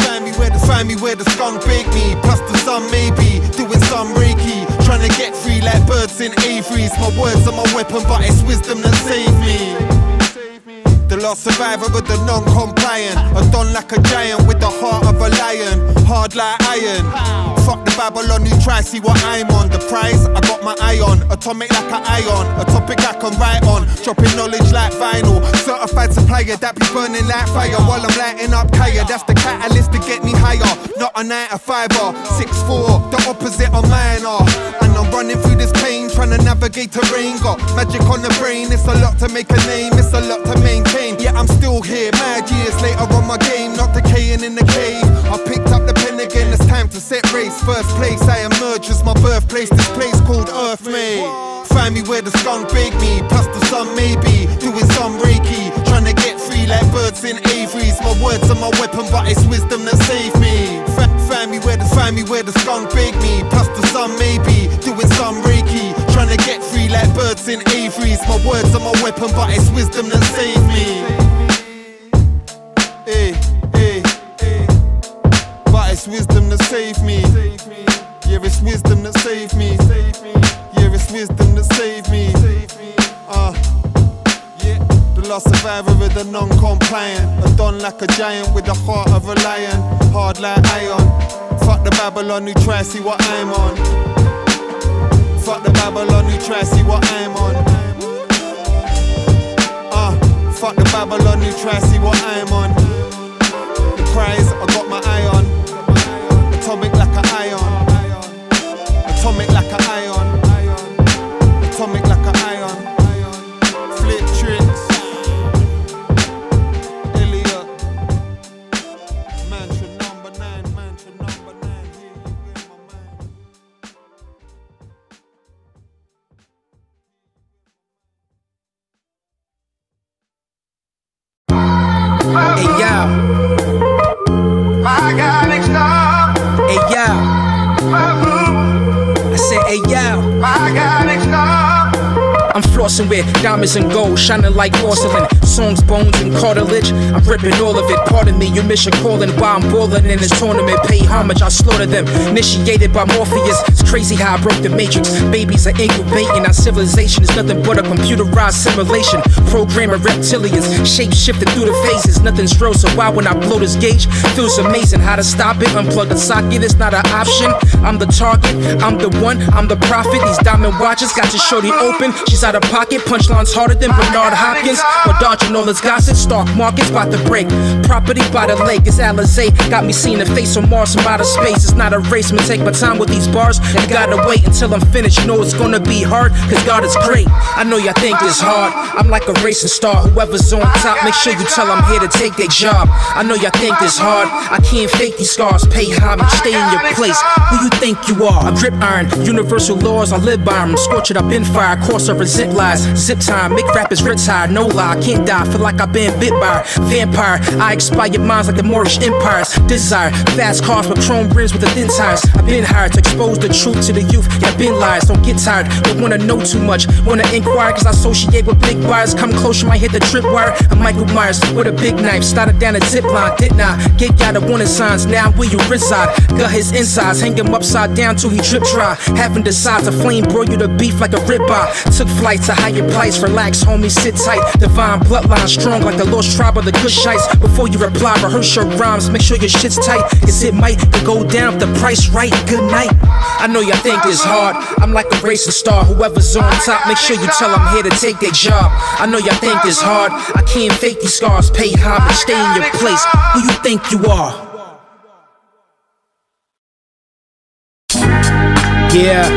Find me where the find me where the skunk bake me. Plus the sun maybe doing some reiki. Trying to get free like birds in aviaries. My words are my weapon, but it's wisdom that saved me. The lost survivor with the non-compliant A don like a giant with the heart of a lion Hard like iron Fuck the Babylon who try see what I'm on. The prize, I got my eye on. Atomic like an ion A topic I can write on. Dropping knowledge like vinyl. Certified supplier that be burning like fire. While I'm lighting up Kaya That's the catalyst to get me higher. Not a 9 to 5 uh, or 6-4 The opposite of mine I'm running through this pain Trying to navigate terrain Got magic on the brain It's a lot to make a name It's a lot to maintain yeah, I'm still here, mad years later on my game, not decaying in the cave. I picked up the pen again, it's time to set race. First place, I emerge as my birthplace, this place called Earth Made. Find me where the skunk baked me, plus the sun maybe, doing some Reiki. Trying to get free like birds in aviaries. My words are my weapon, but it's wisdom that saved me. Find me where the find me where the skunk baked me, plus the sun maybe, doing some Reiki. Trying to get free like birds in aviaries. My words are my weapon, but it's wisdom that saved me. Hey, hey, hey. But it's wisdom that saved me. Yeah, it's wisdom that saved me. Yeah, it's wisdom that saved me. Uh, lost survivor of the non-compliant. A don like a giant with the heart of a lion. Hard like iron. Fuck the Babylon who try see what I'm on. Fuck the Babylon who try see what I'm on. Uh, fuck the Babylon who try see what I'm on. The cries, I'm with diamonds and gold, shining like porcelain. Songs, bones, and cartilage. I'm ripping all of it. Pardon me, you miss your I'm balling in this tournament. Pay homage, I slaughter them. Initiated by Morpheus. It's crazy how I broke the matrix. Babies are incubating. Our civilization is nothing but a computerized simulation. Programming reptilians, shape shifting through the phases. Nothing's real, so why when I blow this gauge? Feels amazing how to stop it. Unplug the socket, it's not an option. I'm the target, I'm the one, I'm the prophet. These diamond watches got your shorty open. She's out of pocket, punchlines harder than Bernard Hopkins. But dodging all this gossip, stock market's about to break. Property by the lake, it's Alizé. Got me seeing the face on Mars from outer space. It's not a race, man. Take my time with these bars. You gotta wait until I'm finished. You know it's gonna be hard, cause God is great. I know y'all think it's hard. I'm like a racing star. Whoever's on top, make sure you tell I'm here to take their job. I know y'all think it's hard. I can't fake these scars. Pay homage, stay in your place. Who you think you are? I grip iron, universal laws. I live by them. Scorch it up in fire. Course of resent lies. Zip time, make rappers retire. No lie, can't die. Feel like I've been bit by a vampire. I expire minds like the Moorish empires. Desire fast cars with chrome rims with the thin tires. I've been hired to expose the truth to the youth. Yeah, I've been lies. Don't get tired. Don't wanna know too much. Wanna inquire, cause I associate with big buyers. Come close, you might hit the tripwire. I'm Michael Myers with a big knife. Started down a zip line, didn't I? Gave y'all the warning signs. Now where you reside. Got his insides, hang him upside down till he drip dry. Having decides to flame broil you to beef like a ribeye. Took flight to higher place. Relax, homie, sit tight. Divine bloodline strong like the lost tribe of the good shites. Before you reply, rehearse your rhymes. Make sure your shit's tight. Cause it might go down if the price right. Good night. I know y'all think it's hard. I'm like a racing star. Whoever's on top, make sure you tell I'm here to take their job. I know y'all think it's hard. I can't fake these scars. Pay homage, stay in your place. Who you think you are? Yeah,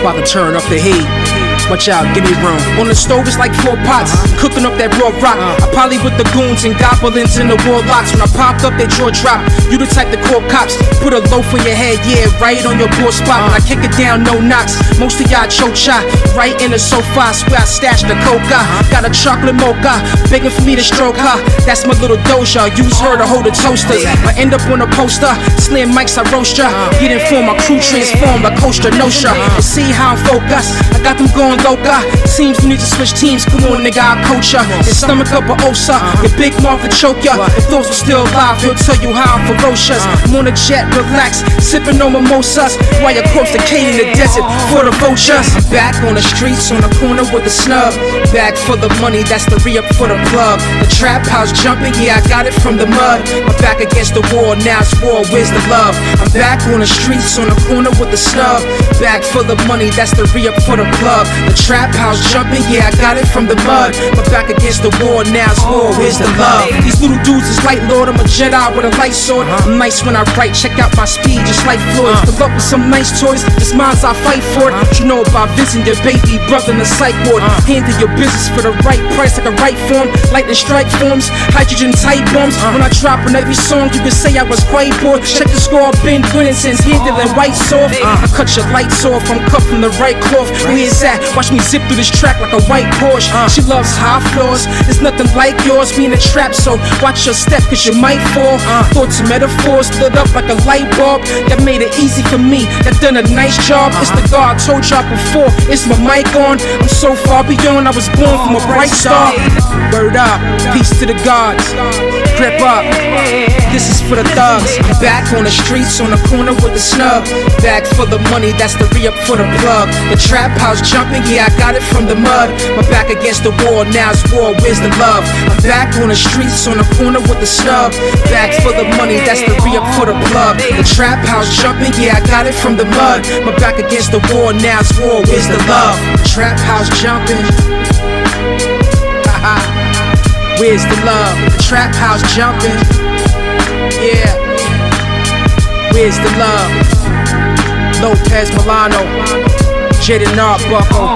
about to turn up the heat. Watch out, give me room. On the stove, it's like four pots. Cooking up that raw rock. I probably with the goons and goblins in the warlocks. When I popped up, they jaw drop. You the type to call cops. Put a loaf in your head, yeah, right on your poor spot. When I kick it down, no knocks. Most of y'all choke shot. Right in the sofa, where I stashed the coca. Ah. Got a chocolate mocha, begging for me to stroke her. That's my little doja. Use her to hold the toasters. I end up on a poster. Slam mics, I roast ya. Get informed, my crew transformed. I coaster, no shot. See how I'm focused. I got them going feeling loca. Seems you need to switch teams. Come on, nigga, I'll coach ya. Your stomach up a osa. Your big mouth to choke ya. If those were still alive, he'll tell you how I'm ferocious. I'm on a jet, relax, sipping on mimosas. While you're close to in the desert for the vultures. Back on the streets, on the corner with a snub. Back for the money, that's the re up for the plug. The trap house jumping, yeah, I got it from the mud. I'm back against the wall, now it's war, where's the love? I'm back on the streets, on the corner with the snub. Back for the money, that's the re up for the plug. The trap house jumping, yeah, I got it from the mud. I'm back against the wall, now it's war, where's the love? These little dudes is light lord, I'm a Jedi with a light sword. I'm nice when I write, check out my speed, just like Floyd. Uh. Fill up with some nice toys, this mine's I fight for it. What you know about visiting your baby brother in the psych ward? Uh. Handle your business for the right price, like a right form. Lightning strike forms, hydrogen type bombs. When I drop on every song, you can say I was quite bored. Check the score, I've been winning since handling white soft. I cut your lights off, I'm cut from the right cloth. Where is that? Watch me zip through this track like a white Porsche. Uh. She loves high floors, there's nothing like yours. We in a trap, so watch your step, cause you might fall. Uh. Thoughts and metaphors lit up like a light bulb. That made it easy for me, that done a nice job. It's the uh-huh. God I told y'all before, it's my mic on. I'm so far beyond, I was born from a oh, bright star. Word up, peace to the gods. Grip up, this is for the thugs. Back on the streets, on the corner with the snub. Back for the money, that's the re up for the plug. The trap house jumping, yeah, I got it from the mud. My back against the wall, now it's war, where's the love? I'm back on the streets, on the corner with the snub. Back for the money, that's the re up for the plug. The trap house jumping, yeah, I got it from the mud. My back against the wall, now it's war, where's the love? Trap house jumping. Where's the love? The trap house jumping. Where's the love? Lopez Milano. Jayden Arbuckle.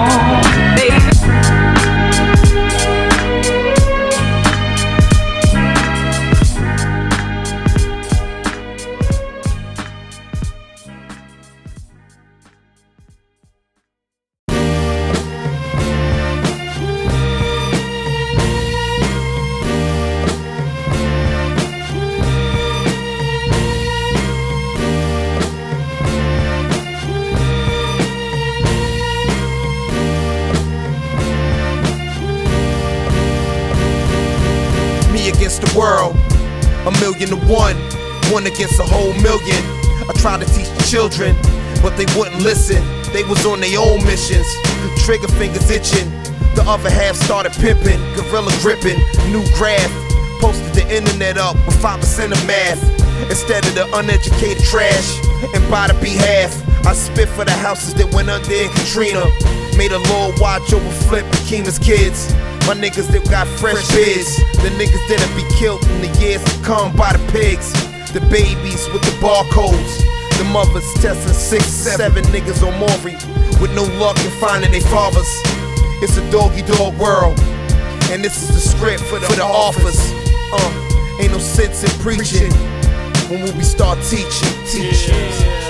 One against a whole million. I tried to teach the children, but they wouldn't listen. They was on their own missions, trigger fingers itching. The other half started pimping, gorilla gripping, new graph. Posted the internet up with 5% of math. Instead of the uneducated trash, and by the behalf, I spit for the houses that went under in Katrina. Made a Lord watch over Flip and kids. My niggas that got fresh bids. The niggas that'll be killed in the years to come by the pigs. The babies with the barcodes. The mothers testing six, seven niggas on Maury. With no luck in finding their fathers. It's a doggy dog world. And this is the script for the, for the office. Uh, ain't no sense in preaching. When we start teaching? Teaching.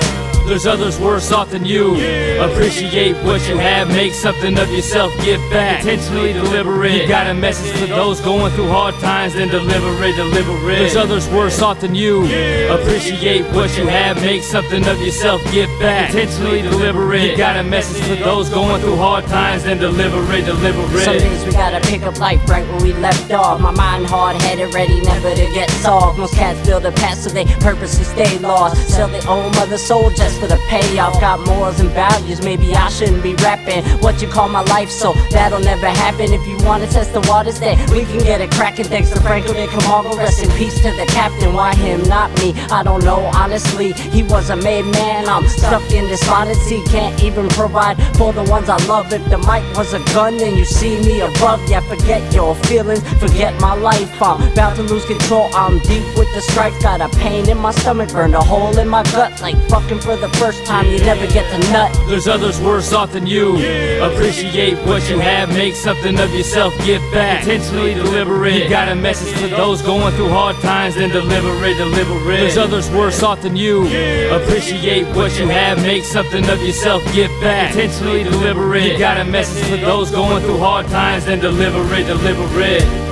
There's others worse off than you. Appreciate what you have, make something of yourself, give back. Intentionally deliver it. You got a message for those going through hard times, then deliver it, deliver it. There's others worse off than you. Appreciate what you have, make something of yourself, give back. Intentionally deliver it. You got a message for those going through hard times, then deliver it, deliver it. Some things we gotta pick up life right where we left off. My mind hard headed, ready never to get solved. Most cats build a past so they purposely stay lost. Sell their own mother soul just for the payoff. Got morals and values, maybe I shouldn't be rapping what you call my life, so that'll never happen. If you wanna test the waters, then we can get it cracking. Thanks to Franklin and Camargo, rest in peace to the captain. Why him, not me? I don't know, honestly. He was a made man. I'm stuck in odyssey. Can't even provide for the ones I love. If the mic was a gun, then you see me above. Yeah, forget your feelings, forget my life. I'm about to lose control. I'm deep with the strife. Got a pain in my stomach, burned a hole in my gut. Like fucking for the first time, you never get the nut. There's others worse off than you. Appreciate what you have, make something of yourself, give back. Intentionally deliver it. You got a message for those going through hard times, then deliver it, deliver it. There's others worse off than you. Appreciate what you have, make something of yourself, give back. Intentionally deliver it. You got a message for those going through hard times, then deliver it, deliver it.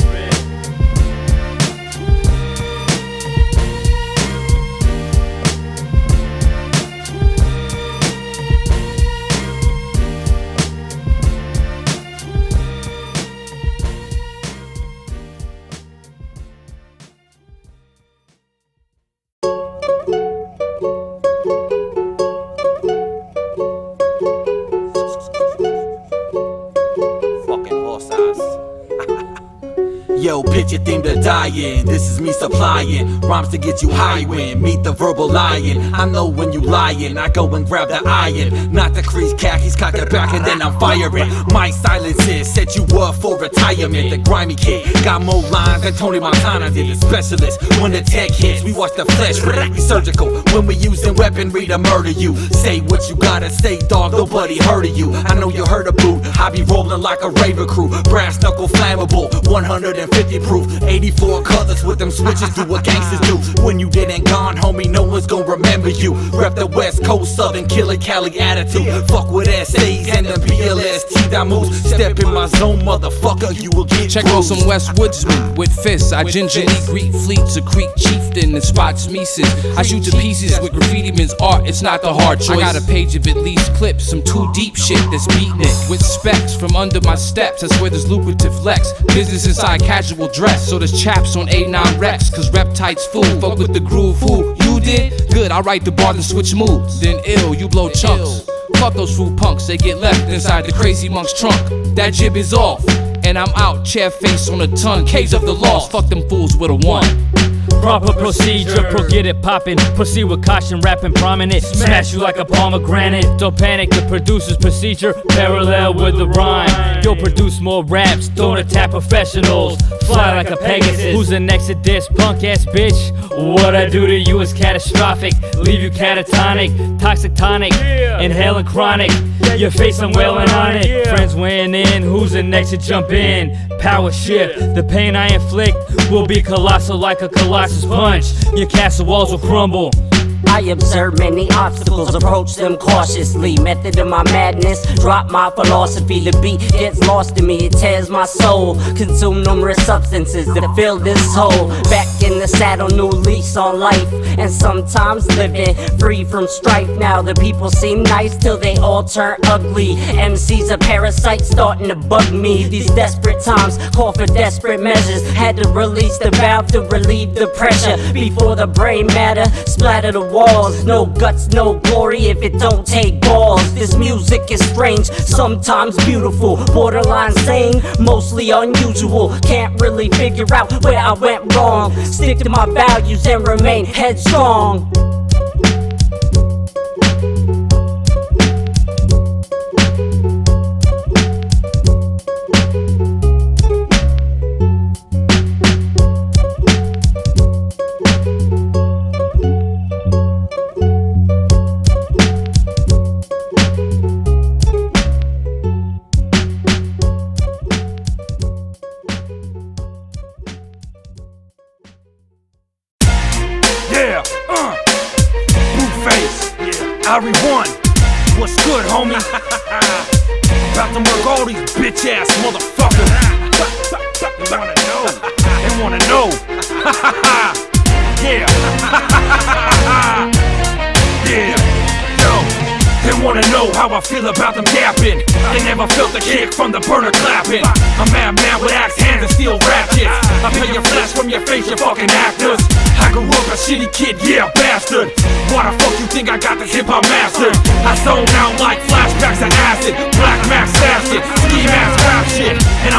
Picture theme to die in. This is me supplying rhymes to get you high when meet the verbal lion. I know when you lying. I go and grab the iron, not the crease khakis, cock it back and then I'm firing. My silences set you up for retirement. The grimy kid got more lines than Tony Montana did. The specialist when the tech hits, we watch the flesh rip. We surgical when we using weaponry to murder you. Say what you gotta say, dog. Nobody heard of you. I know you heard a boot. I be rolling like a raver crew. Brass knuckle flammable, 150 proof. 84 colors with them switches. Do what gangsters do. When you dead and gone, homie, no one's gonna remember you. Rep the West Coast Southern Killer Cali attitude. Fuck with SAs and them BLST that moves. Step in my zone, motherfucker. You will get Check out some West Woodsmen with fists. I gingerly greet fleets, a Creek chieftain and spots Mises. I shoot to pieces with graffiti men's art, it's not the hard choice. I got a page of at least clips, some too deep shit that's beating it. With specs from under my steps, that's where there's lucrative flex. Business inside casual dress, so there's chaps on A9 Rex, cause rep tights fool. Fuck with the groove, who you did? Good, I write the bar and switch moods. Then ill, you blow chunks. Fuck those fruit punks, they get left inside the crazy monk's trunk. That jib is off, and I'm out, chair face on a ton. Caves of the lost, fuck them fools with a one. Proper procedure, pro get it poppin'. Proceed with caution, rapping prominent. Smash you like a pomegranate. Don't panic, the producer's procedure parallel with the rhyme. Yo, produce more raps, don't attack professionals. Fly like a Pegasus. Who's the next to this punk ass bitch? What I do to you is catastrophic. Leave you catatonic, toxic tonic, inhaling chronic. Your face, I'm wailing on it. Friends weighing in, who's the next to jump in? Power shift, the pain I inflict will be colossal like a Your castle walls will crumble. I observe many obstacles, approach them cautiously. Method of my madness, drop my philosophy. The beat gets lost in me, it tears my soul. Consume numerous substances to fill this hole. Back in the saddle, new lease on life. And sometimes living free from strife. Now the people seem nice till they all turn ugly. MC's a parasite starting to bug me. These desperate times call for desperate measures. Had to release the valve to relieve the pressure before the brain matter splattered the walls. No guts, no glory if it don't take balls. This music is strange, sometimes beautiful, borderline sane, mostly unusual. Can't really figure out where I went wrong. Stick to my values and remain headstrong.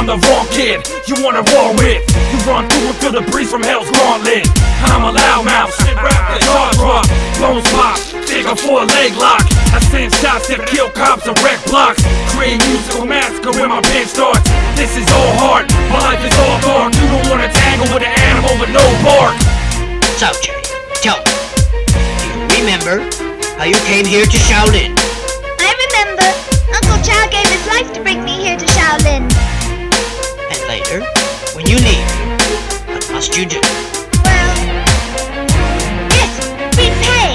I'm the wrong kid you wanna war with. You run through and feel the breeze from hell's gauntlet. I'm a loudmouth, shit rap, the jaw drop, bones pop, figure for a leg lock. I send shots that kill cops and wreck blocks. Create musical massacre when my pen starts. This is all hard, my life is all dark. You don't wanna tangle with an animal with no bark. So, Jerry, tell me, do you remember how you came here to Shaolin? I remember. Uncle Chow gave his life to bring me here to Shaolin. And later, when you leave, what must you do? Well, Yes, repay.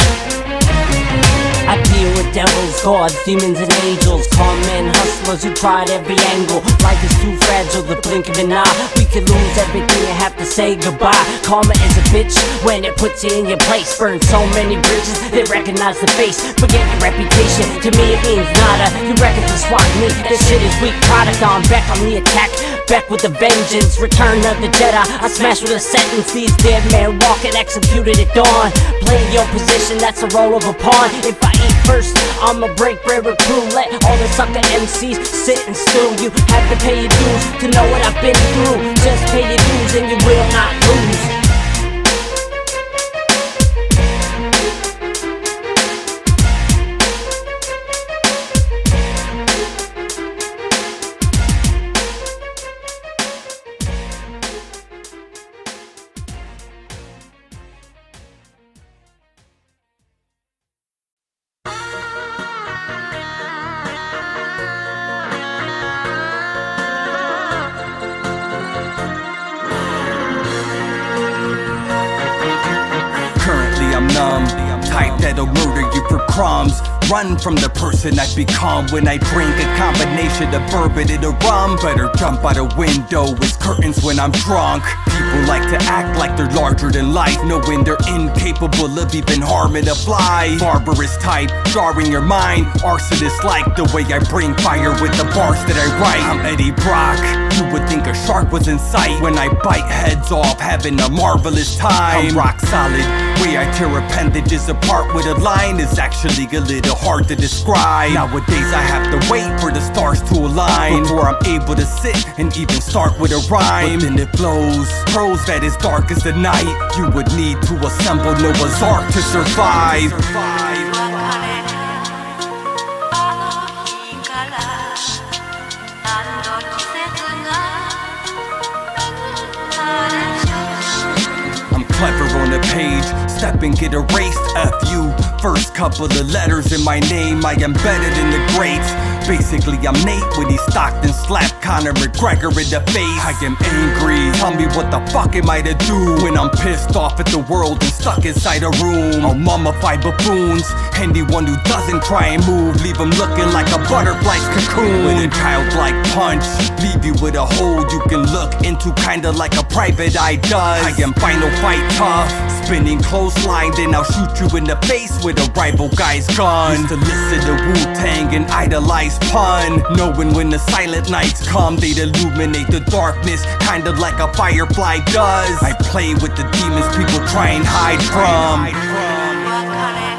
I deal with devils, gods, demons, and angels. Con men, hustlers who tried every angle. Life is too fragile, the blink of an eye. We could lose everything and have to say goodbye. Karma is a bitch when it puts you in your place. Burn so many bridges, they recognize the face. Forget your reputation, to me it means nada. You reckon to swat me, this shit is weak product. I'm back on the attack, back with a vengeance. Return of the Jedi, I smash with a sentence. These dead men walking, executed at dawn. Play your position, that's the role of a pawn. If I eat First, I'ma break bread with crew. Let all the sucker MCs sit and stew. You have to pay your dues to know what I've been through. Just pay your dues and you will not lose. Run from the person I've become when I drink a combination of bourbon and a rum. Better jump out a window with curtains when I'm drunk. People like to act like they're larger than life, knowing they're incapable of even harming a fly. Barbarous type, jarring your mind. Arsonist like the way I bring fire with the bars that I write. I'm Eddie Brock. You would think a shark was in sight when I bite heads off, having a marvelous time. I'm rock solid. Way I tear appendages apart with a line is actually a little hard to describe. Nowadays I have to wait for the stars to align before I'm able to sit and even start with a rhyme. But then it flows, prose that is dark as the night. You would need to assemble Noah's Ark to survive. Clever on the page, step and get erased. F you, first couple of letters in my name, I embedded in the greats. Basically, I'm Nate when he Stockton slapped Conor McGregor in the face. I am angry, tell me what the fuck am I to do when I'm pissed off at the world and stuck inside a room. I'll mummify buffoons, anyone who doesn't try and move, leave them looking like a butterfly's cocoon. With a childlike punch, leave you with a hole you can look into, kinda like a private eye does. I am final fight tough, spinning clothesline, then I'll shoot you in the face with a rival guy's gun. Used to listen to Wu Tang and idolize pun, knowing when the silent nights come, they'd illuminate the darkness, kinda like a firefly does. I play with the demons people try and hide from.